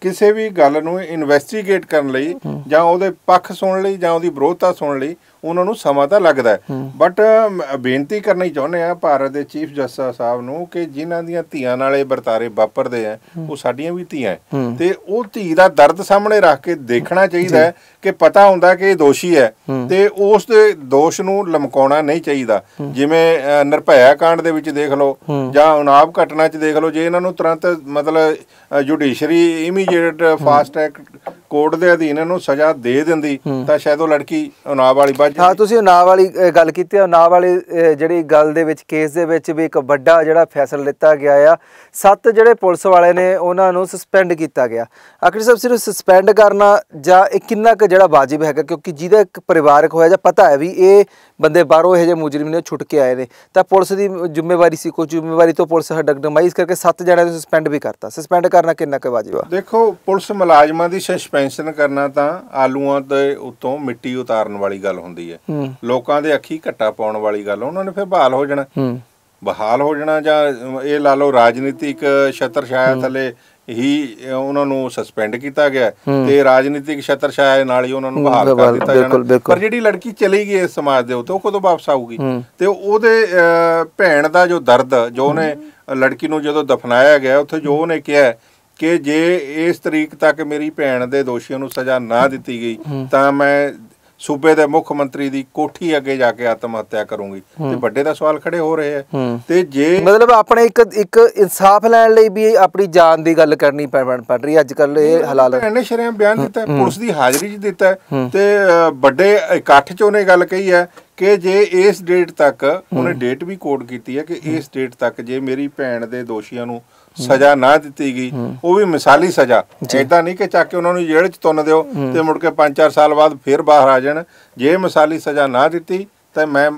ਕਿਸੇ ਵੀ ਗੱਲ ਨੂੰ ਇਨਵੈਸਟੀਗੇਟ ਕਰਨ ਲਈ ਜਾਂ ਉਹਦੇ ਪੱਖ ਸੁਣਨ ਲਈ ਜਾਂ ਉਹਦੀ ਵਿਰੋਧਤਾ ਸੁਣਨ ਲਈ ਉਹਨਾਂ ਨੂੰ ਸਮਾਂ ਤਾਂ ਲੱਗਦਾ ਹੈ। ਬਟ ਬੇਨਤੀ ਕਰਨੀ ਚਾਹੁੰਦੇ ਆ ਭਾਰਤ ਦੇ ਚੀਫ ਜਸਟਿਸ ਸਾਹਿਬ ਨੂੰ ਕਿ ਜਿਨ੍ਹਾਂ ਦੀਆਂ ਧੀਆਂ ਨਾਲ ਇਹ ਵਰਤਾਰੇ ਵਾਪਰਦੇ ਆ ਉਹ ਸਾਡੀਆਂ ਵੀ ਧੀਆਂ ਤੇ ਉਹ ਧੀ ਦਾ ਦਰਦ ਸਾਹਮਣੇ ਰੱਖ ਕੇ ਦੇਖਣਾ ਚਾਹੀਦਾ ਕਿ ਪਤਾ ਹੁੰਦਾ ਕਿ ਇਹ ਦੋਸ਼ੀ ਹੈ। ਤੇ ਉਸ ਦੇ ਦੋਸ਼ ਨੂੰ ਲਮਕਾਉਣਾ ਨਹੀਂ ਚਾਹੀਦਾ। ਜਿਵੇਂ ਨਿਰਭਇਆ ਕਾਂਡ ਦੇ ਵਿੱਚ ਦੇਖ ਲਓ ਜਾਂ ਉਨਾਬ ਘਟਨਾ 'ਚ ਦੇਖ ਲਓ ਜੇ ਇਹਨਾਂ ਨੂੰ ਤੁਰੰਤ ਮਤਲਬ judiciary immediate fast track court ਦੇ ਅਧੀਨ ਇਹਨੂੰ ਸਜ਼ਾ ਦੇ ਦਿੰਦੀ, ਤਾਂ ਸ਼ਾਇਦ ਉਹ ਲੜਕੀ ਉਨਾਬ ਵਾਲੀ ਬਚ ਹਾਂ, ਤੁਸੀਂ ਉਨਾਵ ਵਾਲੀ ਗੱਲ ਕੀਤੀ ਹੈ। ਉਨਾਵ ਵਾਲੀ ਜਿਹੜੀ ਗੱਲ ਦੇ ਵਿੱਚ, ਕੇਸ ਦੇ ਵਿੱਚ ਵੀ ਇੱਕ ਵੱਡਾ ਜਿਹੜਾ ਫੈਸਲਾ ਲਿੱਤਾ ਗਿਆ ਆ। ਸੱਤ ਜਿਹੜੇ ਪੁਲਿਸ ਵਾਲੇ ਨੇ, ਉਹਨਾਂ ਨੂੰ ਸਸਪੈਂਡ ਕੀਤਾ ਗਿਆ। ਆਖਰੀ ਸਾਹਿਬ ਸਿਰਫ ਸਸਪੈਂਡ ਕਰਨਾ ਜਾਂ ਇਹ ਕਿੰਨਾ ਕੁ ਜਿਹੜਾ ਵਾਜਿਬ ਹੈਗਾ? ਕਿਉਂਕਿ ਜਿਹਦਾ ਇੱਕ ਪਰਿਵਾਰਕ ਹੋਇਆ ਜਾਂ ਪਤਾ ਹੈ ਵੀ ਇਹ ਬੰਦੇ ਬਾਹਰੋਂ ਇਹ ਜਿਹੇ ਮੁਜਰਮ ਨੇ ਛੁੱਟ ਕੇ ਆਏ ਨੇ। ਤਾਂ ਪੁਲਿਸ ਦੀ ਜ਼ਿੰਮੇਵਾਰੀ ਸੀ ਕੋਈ ਜ਼ਿੰਮੇਵਾਰੀ ਤੋਂ ਪੁਲਿਸ ਡਗਡਮਾਈਜ਼ ਕਰਕੇ ਸੱਤ ਜਣਿਆਂ ਨੂੰ ਸਸਪੈਂਡ ਵੀ ਕਰਤਾ। ਸਸਪੈਂਡ ਕਰਨਾ ਕਿੰਨਾ ਕੁ ਵਾਜਿਬ ਆ? ਦੇਖੋ ਪੁਲਿਸ ਮੁਲਾਜ਼ਮਾਂ ਦੀ ਸਸਪੈਂਸ਼ਨ ਕਰਨਾ ਤਾਂ ਆਲੂਆਂ ਦੇ ਉੱਤੋਂ ਮਿੱਟੀ ਉਤਾਰਨ ਵਾਲੀ ਗੱਲ ਹੁੰਦੀ ਹੈ। ਲੋਕਾਂ ਦੇ ਅੱਖੀ ਘੱਟਾ ਪਾਉਣ ਵਾਲੀ ਗੱਲ ਉਹਨਾਂ ਨੇ ਫਿਰ ਬਹਾਲ ਹੋ ਜਾਣਾ। ਬਹਾਲ ਹੋ ਜਾਣਾ ਜਾਂ ਇਹ ਲਾ ਲਓ ਰਾਜਨੀਤਿਕ ਛਤਰ ਛਾਇਆ ਥੱਲੇ ਹੀ ਉਹਨਾਂ ਨੂੰ ਸਸਪੈਂਡ ਕੀਤਾ ਗਿਆ ਤੇ ਰਾਜਨੀਤਿਕ ਛਤਰ ਛਾਇਆ ਨਾਲ ਹੀ ਉਹਨਾਂ ਨੂੰ ਬਹਾਲ ਕਰ ਦਿੱਤਾ ਜਾਣਾ। ਪਰ ਜਿਹੜੀ ਲੜਕੀ ਚਲੀ ਗਈ ਇਸ ਸਮਾਜ ਦੇ ਉੱਤੇ ਉਹ ਕਦੋਂ ਵਾਪਸ ਆਊਗੀ। ਤੇ ਉਹਦੇ ਭੈਣ ਦਾ ਜੋ ਦਰਦ ਜੋ ਉਹਨੇ ਲੜਕੀ ਨੂੰ ਜਦੋਂ ਦਫਨਾਇਆ ਗਿਆ ਉੱਥੇ ਜੋ ਉਹਨੇ ਕਿਹਾ ਕਿ ਜੇ ਇਸ ਤਰੀਕ ਤੱਕ ਮੇਰੀ ਭੈਣ ਦੇ ਦੋਸ਼ੀਆਂ ਨੂੰ ਸਜ਼ਾ ਨਾ ਦਿੱਤੀ ਗਈ ਤਾਂ ਮੈਂ ਸੂਬੇ ਦੇ ਮੁੱਖ ਮੰਤਰੀ ਦੀ ਕੋਠੀ ਅੱਗੇ ਜਾ ਕੇ ਆਤਮ ਹੱਤਿਆ ਕਰੂੰਗੀ। ਤੇ ਵੱਡੇ ਦਾ ਸਵਾਲ ਖੜੇ ਹੋ ਰਹੇ ਆ। ਤੇ ਜੇ ਮਤਲਬ ਆਪਣੇ ਇੱਕ ਇੱਕ ਇਨਸਾਫ ਲੈਣ ਲਈ ਵੀ ਆਪਣੀ ਜਾਨ ਦੀ ਗੱਲ ਕਰਨੀ ਪੜ ਰਹੀ ਅੱਜ ਕੱਲ ਇਹ ਹਲਾਲ ਭੈਣ ਨੇ ਸ਼ਰੇਆਮ ਬਿਆਨ ਦਿੱਤਾ ਪੁਲਿਸ ਦੀ ਹਾਜ਼ਰੀ 'ਚ ਦਿੱਤਾ ਤੇ ਵੱਡੇ ਇਕੱਠ 'ਚ ਉਹਨੇ ਗੱਲ ਕਹੀ ਹੈ ਕਿ ਜੇ ਇਸ ਡੇਟ ਤੱਕ ਉਹਨੇ ਡੇਟ ਵੀ ਕੋਡ ਕੀਤੀ ਹੈ ਕਿ ਇਸ ਡੇਟ ਤੱਕ ਜੇ ਮੇਰੀ ਭੈਣ ਦੇ ਦੋਸ਼ੀਆਂ ਨੂੰ ਸਜ਼ਾ ਨਾ ਦਿੱਤੀ ਗਈ ਉਹ ਵੀ ਮਿਸਾਲੀ ਸਜ਼ਾ। ਐਦਾਂ ਨਹੀਂ ਕਿ ਚੱਕ ਕੇ ਉਹਨਾਂ ਨੂੰ ਜੇਲ੍ਹ 'ਚ ਤੁੰਨ ਦਿਓ ਤੇ ਮੁੜ ਕੇ 5-4 ਸਾਲ ਬਾਅਦ ਫੇਰ ਬਾਹਰ ਆ ਜਾਣ। ਜੇ ਮਿਸਾਲੀ ਸਜ਼ਾ ਨਾ ਦਿੱਤੀ ਤਾਂ ਮੈਂ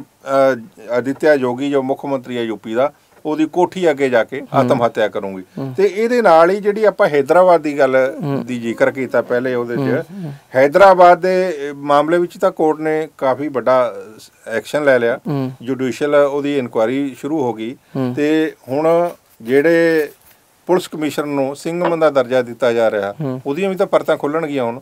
ਅਦਿੱਤਿਆ ਜੋਗੀ ਜੋ ਮੁੱਖ ਮੰਤਰੀ ਹੈ ਯੂਪੀ ਦਾ ਉਹਦੀ ਕੋਠੀ ਅੱਗੇ ਜਾ ਕੇ ਆਤਮ ਹੱਤਿਆ ਕਰੂੰਗੀ। ਤੇ ਇਹਦੇ ਨਾਲ ਹੀ ਜਿਹੜੀ ਆਪਾਂ ਹైదరాబాద్ ਦੀ ਗੱਲ ਦੀ ਜ਼ਿਕਰ ਕੀਤਾ ਪਹਿਲੇ ਉਹਦੇ 'ਚ ਹైదరాబాద్ ਦੇ ਮਾਮਲੇ ਵਿੱਚ ਤਾਂ ਕੋਰਟ ਨੇ ਕਾਫੀ ਵੱਡਾ ਐਕਸ਼ਨ ਲੈ ਲਿਆ। ਜੁਡੀਸ਼ੀਅਲ ਉਹਦੀ ਇਨਕੁਆਇਰੀ ਸ਼ੁਰੂ ਹੋ ਗਈ। ਤੇ ਹੁਣ ਜਿਹੜੇ ਪੁਲਿਸ ਕਮਿਸ਼ਨ ਨੂੰ ਸਿੰਘਮ ਦਾ ਦਰਜਾ ਦਿੱਤਾ ਜਾ ਰਿਹਾ। ਉਹਦੀਆਂ ਵੀ ਤਾਂ ਪਰਤਾਂ ਖੁੱਲਣਗੀਆਂ ਹੁਣ।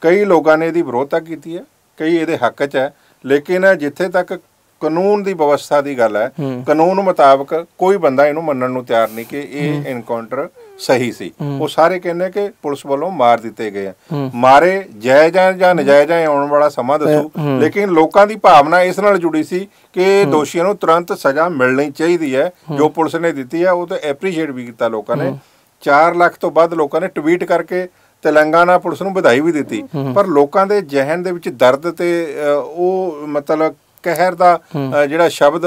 ਕਈ ਲੋਕਾਂ ਨੇ ਇਹਦੀ ਵਿਰੋਧਤਾ ਕੀਤੀ ਹੈ ਕਈ ਇਹਦੇ ਹੱਕ 'ਚ ਹੈ। ਲੇਕਿਨ ਜਿੱਥੇ ਤੱਕ ਕਾਨੂੰਨ ਦੀ ਵਿਵਸਥਾ ਦੀ ਗੱਲ ਹੈ ਕਾਨੂੰਨ ਮੁਤਾਬਕ ਕੋਈ ਬੰਦਾ ਇਹਨੂੰ ਮੰਨਣ ਨੂੰ ਤਿਆਰ ਨਹੀਂ ਕਿ ਇਹ ਐਨਕਾਊਂਟਰ ਸਹੀ ਸੀ। ਉਹ ਸਾਰੇ ਕਹਿੰਦੇ ਕਿ ਪੁਲਿਸ ਵੱਲੋਂ ਮਾਰ ਦਿੱਤੇ ਗਏ ਆ। ਮਾਰੇ ਜਾਇਜ਼ ਜਾਂ ਨਜਾਇਜ਼ ਆਉਣ ਵਾਲਾ ਸਮਾਂ ਦੱਸੂ। ਲੇਕਿਨ ਲੋਕਾਂ ਦੀ ਭਾਵਨਾ ਇਸ ਨਾਲ ਜੁੜੀ ਸੀ ਕਿ ਦੋਸ਼ੀਆਂ ਨੂੰ ਤੁਰੰਤ ਸਜ਼ਾ ਮਿਲਣੀ ਚਾਹੀਦੀ ਹੈ। ਜੋ ਪੁਲਿਸ ਨੇ ਦਿੱਤੀ ਹੈ ਉਹ ਤੇ ਐਪਰੀਸ਼ੀਏਟ ਵੀ ਕੀਤਾ ਲੋਕਾਂ ਨੇ। 4 ਲੱਖ ਤੋਂ ਵੱਧ ਲੋਕਾਂ ਨੇ ਟਵੀਟ ਕਰਕੇ ਤੇਲੰਗਾਨਾ ਪੁਲਿਸ ਨੂੰ ਵਧਾਈ ਵੀ ਦਿੱਤੀ। ਪਰ ਲੋਕਾਂ ਦੇ ਜ਼ਿਹਨ ਦੇ ਵਿੱਚ ਦਰਦ ਤੇ ਉਹ ਮਤਲਬ ਕਹਿਰ ਦਾ ਜਿਹੜਾ ਸ਼ਬਦ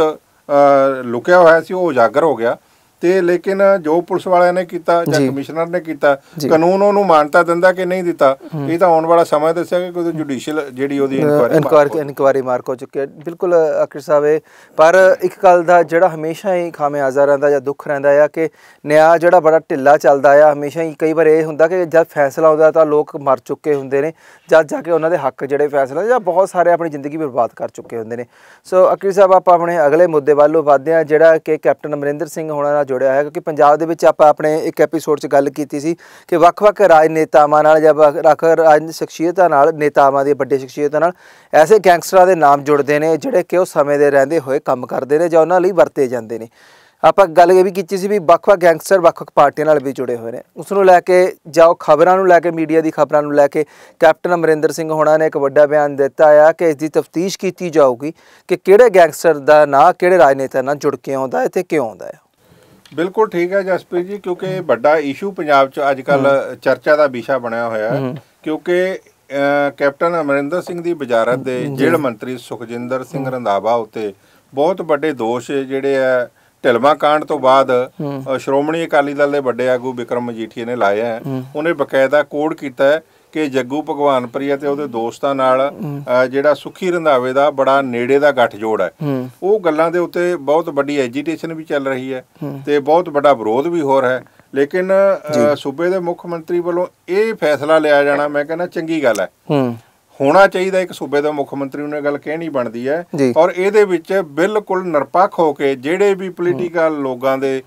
ਲੁਕਿਆ ਹੋਇਆ ਸੀ ਉਹ ਉਜਾਗਰ ਹੋ ਗਿਆ। ਤੇ ਲੇਕਿਨ ਜੋ ਪੁਲਿਸ ਵਾਲਿਆਂ ਨੇ ਕੀਤਾ ਜਾਂ। ਕਮਿਸ਼ਨਰ ਨੇ ਕੀਤਾ। ਕਾਨੂੰਨ ਉਹਨੂੰ ਮਾਨਤਾ ਦਿੰਦਾ ਕਿ ਨਹੀਂ ਦਿੱਤਾ ਇਹ ਤਾਂ ਆਉਣ ਵਾਲਾ ਸਮਾਂ ਦੱਸੇਗਾ ਕਿ ਜੁਡੀਸ਼ੀਅਲ ਜਿਹੜੀ ਉਹਦੀ ਇਨਕੁਆਇਰੀ ਇਨਕੁਆਇਰੀ ਮਾਰਕ ਹੋ ਚੁੱਕੀ ਹੈ ਬਿਲਕੁਲ ਅਕਰ ਸਾਹਿਬ ਪਰ ਇੱਕ ਗੱਲ ਦਾ ਜਿਹੜਾ ਹਮੇਸ਼ਾ ਹੀ ਖਾਮਿਆਜ਼ਾ ਰਹਿੰਦਾ ਜਾਂ ਦੁੱਖ ਰਹਿੰਦਾ ਆ ਕਿ ਨਿਆਂ ਜਿਹੜਾ ਬੜਾ ਢਿੱਲਾ ਚੱਲਦਾ ਆ ਹਮੇਸ਼ਾ ਹੀ ਕਈ ਵਾਰ ਇਹ ਹੁੰਦਾ ਕਿ ਜਦ ਫੈਸਲਾ ਆਉਂਦਾ ਤਾਂ ਲੋਕ ਮਰ ਚੁੱਕੇ ਹੁੰਦੇ ਨੇ ਜਦ ਜਾ ਕੇ ਉਹਨਾਂ ਦੇ ਹੱਕ ਜਿਹੜੇ ਫੈਸਲਾ ਜਾਂ ਬਹੁਤ ਸਾਰੇ ਆਪਣੀ ਜ਼ਿੰਦਗੀ ਬਰਬਾਦ ਕਰ ਚੁੱਕੇ ਹੁੰਦੇ ਨੇ ਸੋ ਅਕਰ ਸਾਹਿਬ ਆਪਾਂ ਆਪਣੇ ਅਗਲੇ ਮੁੱਦੇ ਵੱਲੋਂ ਵਧਦੇ ਹਾਂ ਜਿਹੜਾ ਕਿ ਕੈਪਟਨ ਅਮਰਿੰਦਰ ਸਿੰਘ ਹੋਣਾ ਨਾਲ ਜੁੜਿਆ ਹੋਇਆ, ਕਿਉਂਕਿ ਪੰਜਾਬ ਦੇ ਵਿੱਚ ਆਪਾਂ ਆਪਣੇ ਇੱਕ ਐਪੀਸੋਡ 'ਚ ਗੱਲ ਕੀਤੀ ਸੀ ਕਿ ਵੱਖ-ਵੱਖ ਰਾਜਨੇਤਾਵਾਂ ਨਾਲ ਜਾਂ ਵੱਖ ਰਾਜ ਸ਼ਖਸੀਅਤਾਂ ਨਾਲ, ਨੇਤਾਵਾਂ ਦੀ ਵੱਡੇ ਸ਼ਖਸੀਅਤਾਂ ਨਾਲ ਐਸੇ ਗੈਂਗਸਟਰਾਂ ਦੇ ਨਾਮ ਜੁੜਦੇ ਨੇ ਜਿਹੜੇ ਕਿ ਉਹ ਸਮੇਂ ਦੇ ਰਹਿੰਦੇ ਹੋਏ ਕੰਮ ਕਰਦੇ ਨੇ ਜਾਂ ਉਹਨਾਂ ਲਈ ਵਰਤੇ ਜਾਂਦੇ ਨੇ। ਆਪਾਂ ਗੱਲ ਇਹ ਵੀ ਕੀਤੀ ਸੀ ਵੀ ਵੱਖ-ਵੱਖ ਗੈਂਗਸਟਰ ਵੱਖ-ਵੱਖ ਪਾਰਟੀਆਂ ਨਾਲ ਵੀ ਜੁੜੇ ਹੋਏ ਨੇ। ਉਸ ਨੂੰ ਲੈ ਕੇ ਜਾਂ ਉਹ ਖਬਰਾਂ ਨੂੰ ਲੈ ਕੇ, ਮੀਡੀਆ ਦੀ ਖਬਰਾਂ ਨੂੰ ਲੈ ਕੇ ਕੈਪਟਨ ਅਮਰਿੰਦਰ ਸਿੰਘ ਹੋਣਾ ਨੇ ਇੱਕ ਵੱਡਾ ਬਿਆਨ ਦਿੱਤਾ ਆ ਕਿ ਇਸ ਦੀ ਤਫਤੀਸ਼ ਕੀਤੀ ਜਾਊਗੀ ਕਿ ਕਿਹੜੇ ਗੈਂਗਸਟਰ ਦਾ ਨਾਂ ਕਿਹੜੇ ਰਾਜਨੇਤਾ ਨਾਲ ਜੁੜ ਕੇ ਆਉਂਦਾ ਹੈ ਤੇ ਕਿਉਂ ਆਉਂਦਾ ਹੈ। ਬਿਲਕੁਲ ਠੀਕ ਹੈ ਜਸਪ੍ਰੀਤ ਜੀ ਕਿਉਂਕਿ ਇਹ ਵੱਡਾ ਇਸ਼ੂ ਪੰਜਾਬ 'ਚ ਅੱਜ ਕੱਲ ਚਰਚਾ ਦਾ ਵਿਸ਼ਾ ਬਣਿਆ ਹੋਇਆ ਹੈ। ਕਿਉਂਕਿ ਕੈਪਟਨ ਅਮਰਿੰਦਰ ਸਿੰਘ ਦੀ ਵਜ਼ਾਰਤ ਦੇ ਜੇਲ੍ਹ ਮੰਤਰੀ ਸੁਖਜਿੰਦਰ ਸਿੰਘ ਰੰਧਾਵਾ ਉੱਤੇ ਬਹੁਤ ਵੱਡੇ ਦੋਸ਼ ਜਿਹੜੇ ਆ ਢਿਲਮਾ ਕਾਂਡ ਤੋਂ ਬਾਅਦ ਸ਼੍ਰੋਮਣੀ ਅਕਾਲੀ ਦਲ ਦੇ ਵੱਡੇ ਆਗੂ ਵਿਕਰਮ ਮਜੀਠੀਆ ਨੇ ਲਾਇਆ ਹੈ। ਉਹਨੇ ਬਕਾਇਦਾ ਕੋਡ ਕੀਤਾ ਹੈ ਕਿ ਜੱਗੂ ਭਗਵਾਨਪ੍ਰੀਆ ਤੇ ਉਹਦੇ ਦੋਸਤਾਂ ਨਾਲ ਜਿਹੜਾ ਸੁਖੀ ਰੰਧਾਵੇ ਦਾ ਬੜਾ ਨੇੜੇ ਦਾ ਗੱਠਜੋੜ ਹੈ। ਉਹ ਗੱਲਾਂ ਦੇ ਉੱਤੇ ਬਹੁਤ ਵੱਡੀ ਐਜੀਟੇਸ਼ਨ ਵੀ ਚੱਲ ਰਹੀ ਹੈ ਤੇ ਬਹੁਤ ਵੱਡਾ ਵਿਰੋਧ ਵੀ ਹੋ ਰਿਹਾ ਹੈ। ਲੇਕਿਨ ਸੂਬੇ ਦੇ ਮੁੱਖ ਮੰਤਰੀ ਵੱਲੋਂ ਇਹ ਫੈਸਲਾ ਲਿਆ ਜਾਣਾ ਮੈਂ ਕਹਿੰਦਾ ਚੰਗੀ ਗੱਲ ਹੈ। ਹੋਣਾ ਚਾਹੀਦਾ ਇੱਕ ਸੂਬੇ ਦਾ ਮੁੱਖ ਮੰਤਰੀ ਨੂੰ ਇਹ ਗੱਲ ਕਹਿਣੀ ਬਣਦੀ ਹੈ। ਔਰ ਇਹਦੇ ਵਿੱਚ ਬਿਲਕੁਲ ਨਿਰਪੱਖ ਹੋ ਕੇ ਜਿਹੜੇ ਵੀ ਪੋਲੀਟੀਕਲ ਲੋਕਾਂ ਦੇ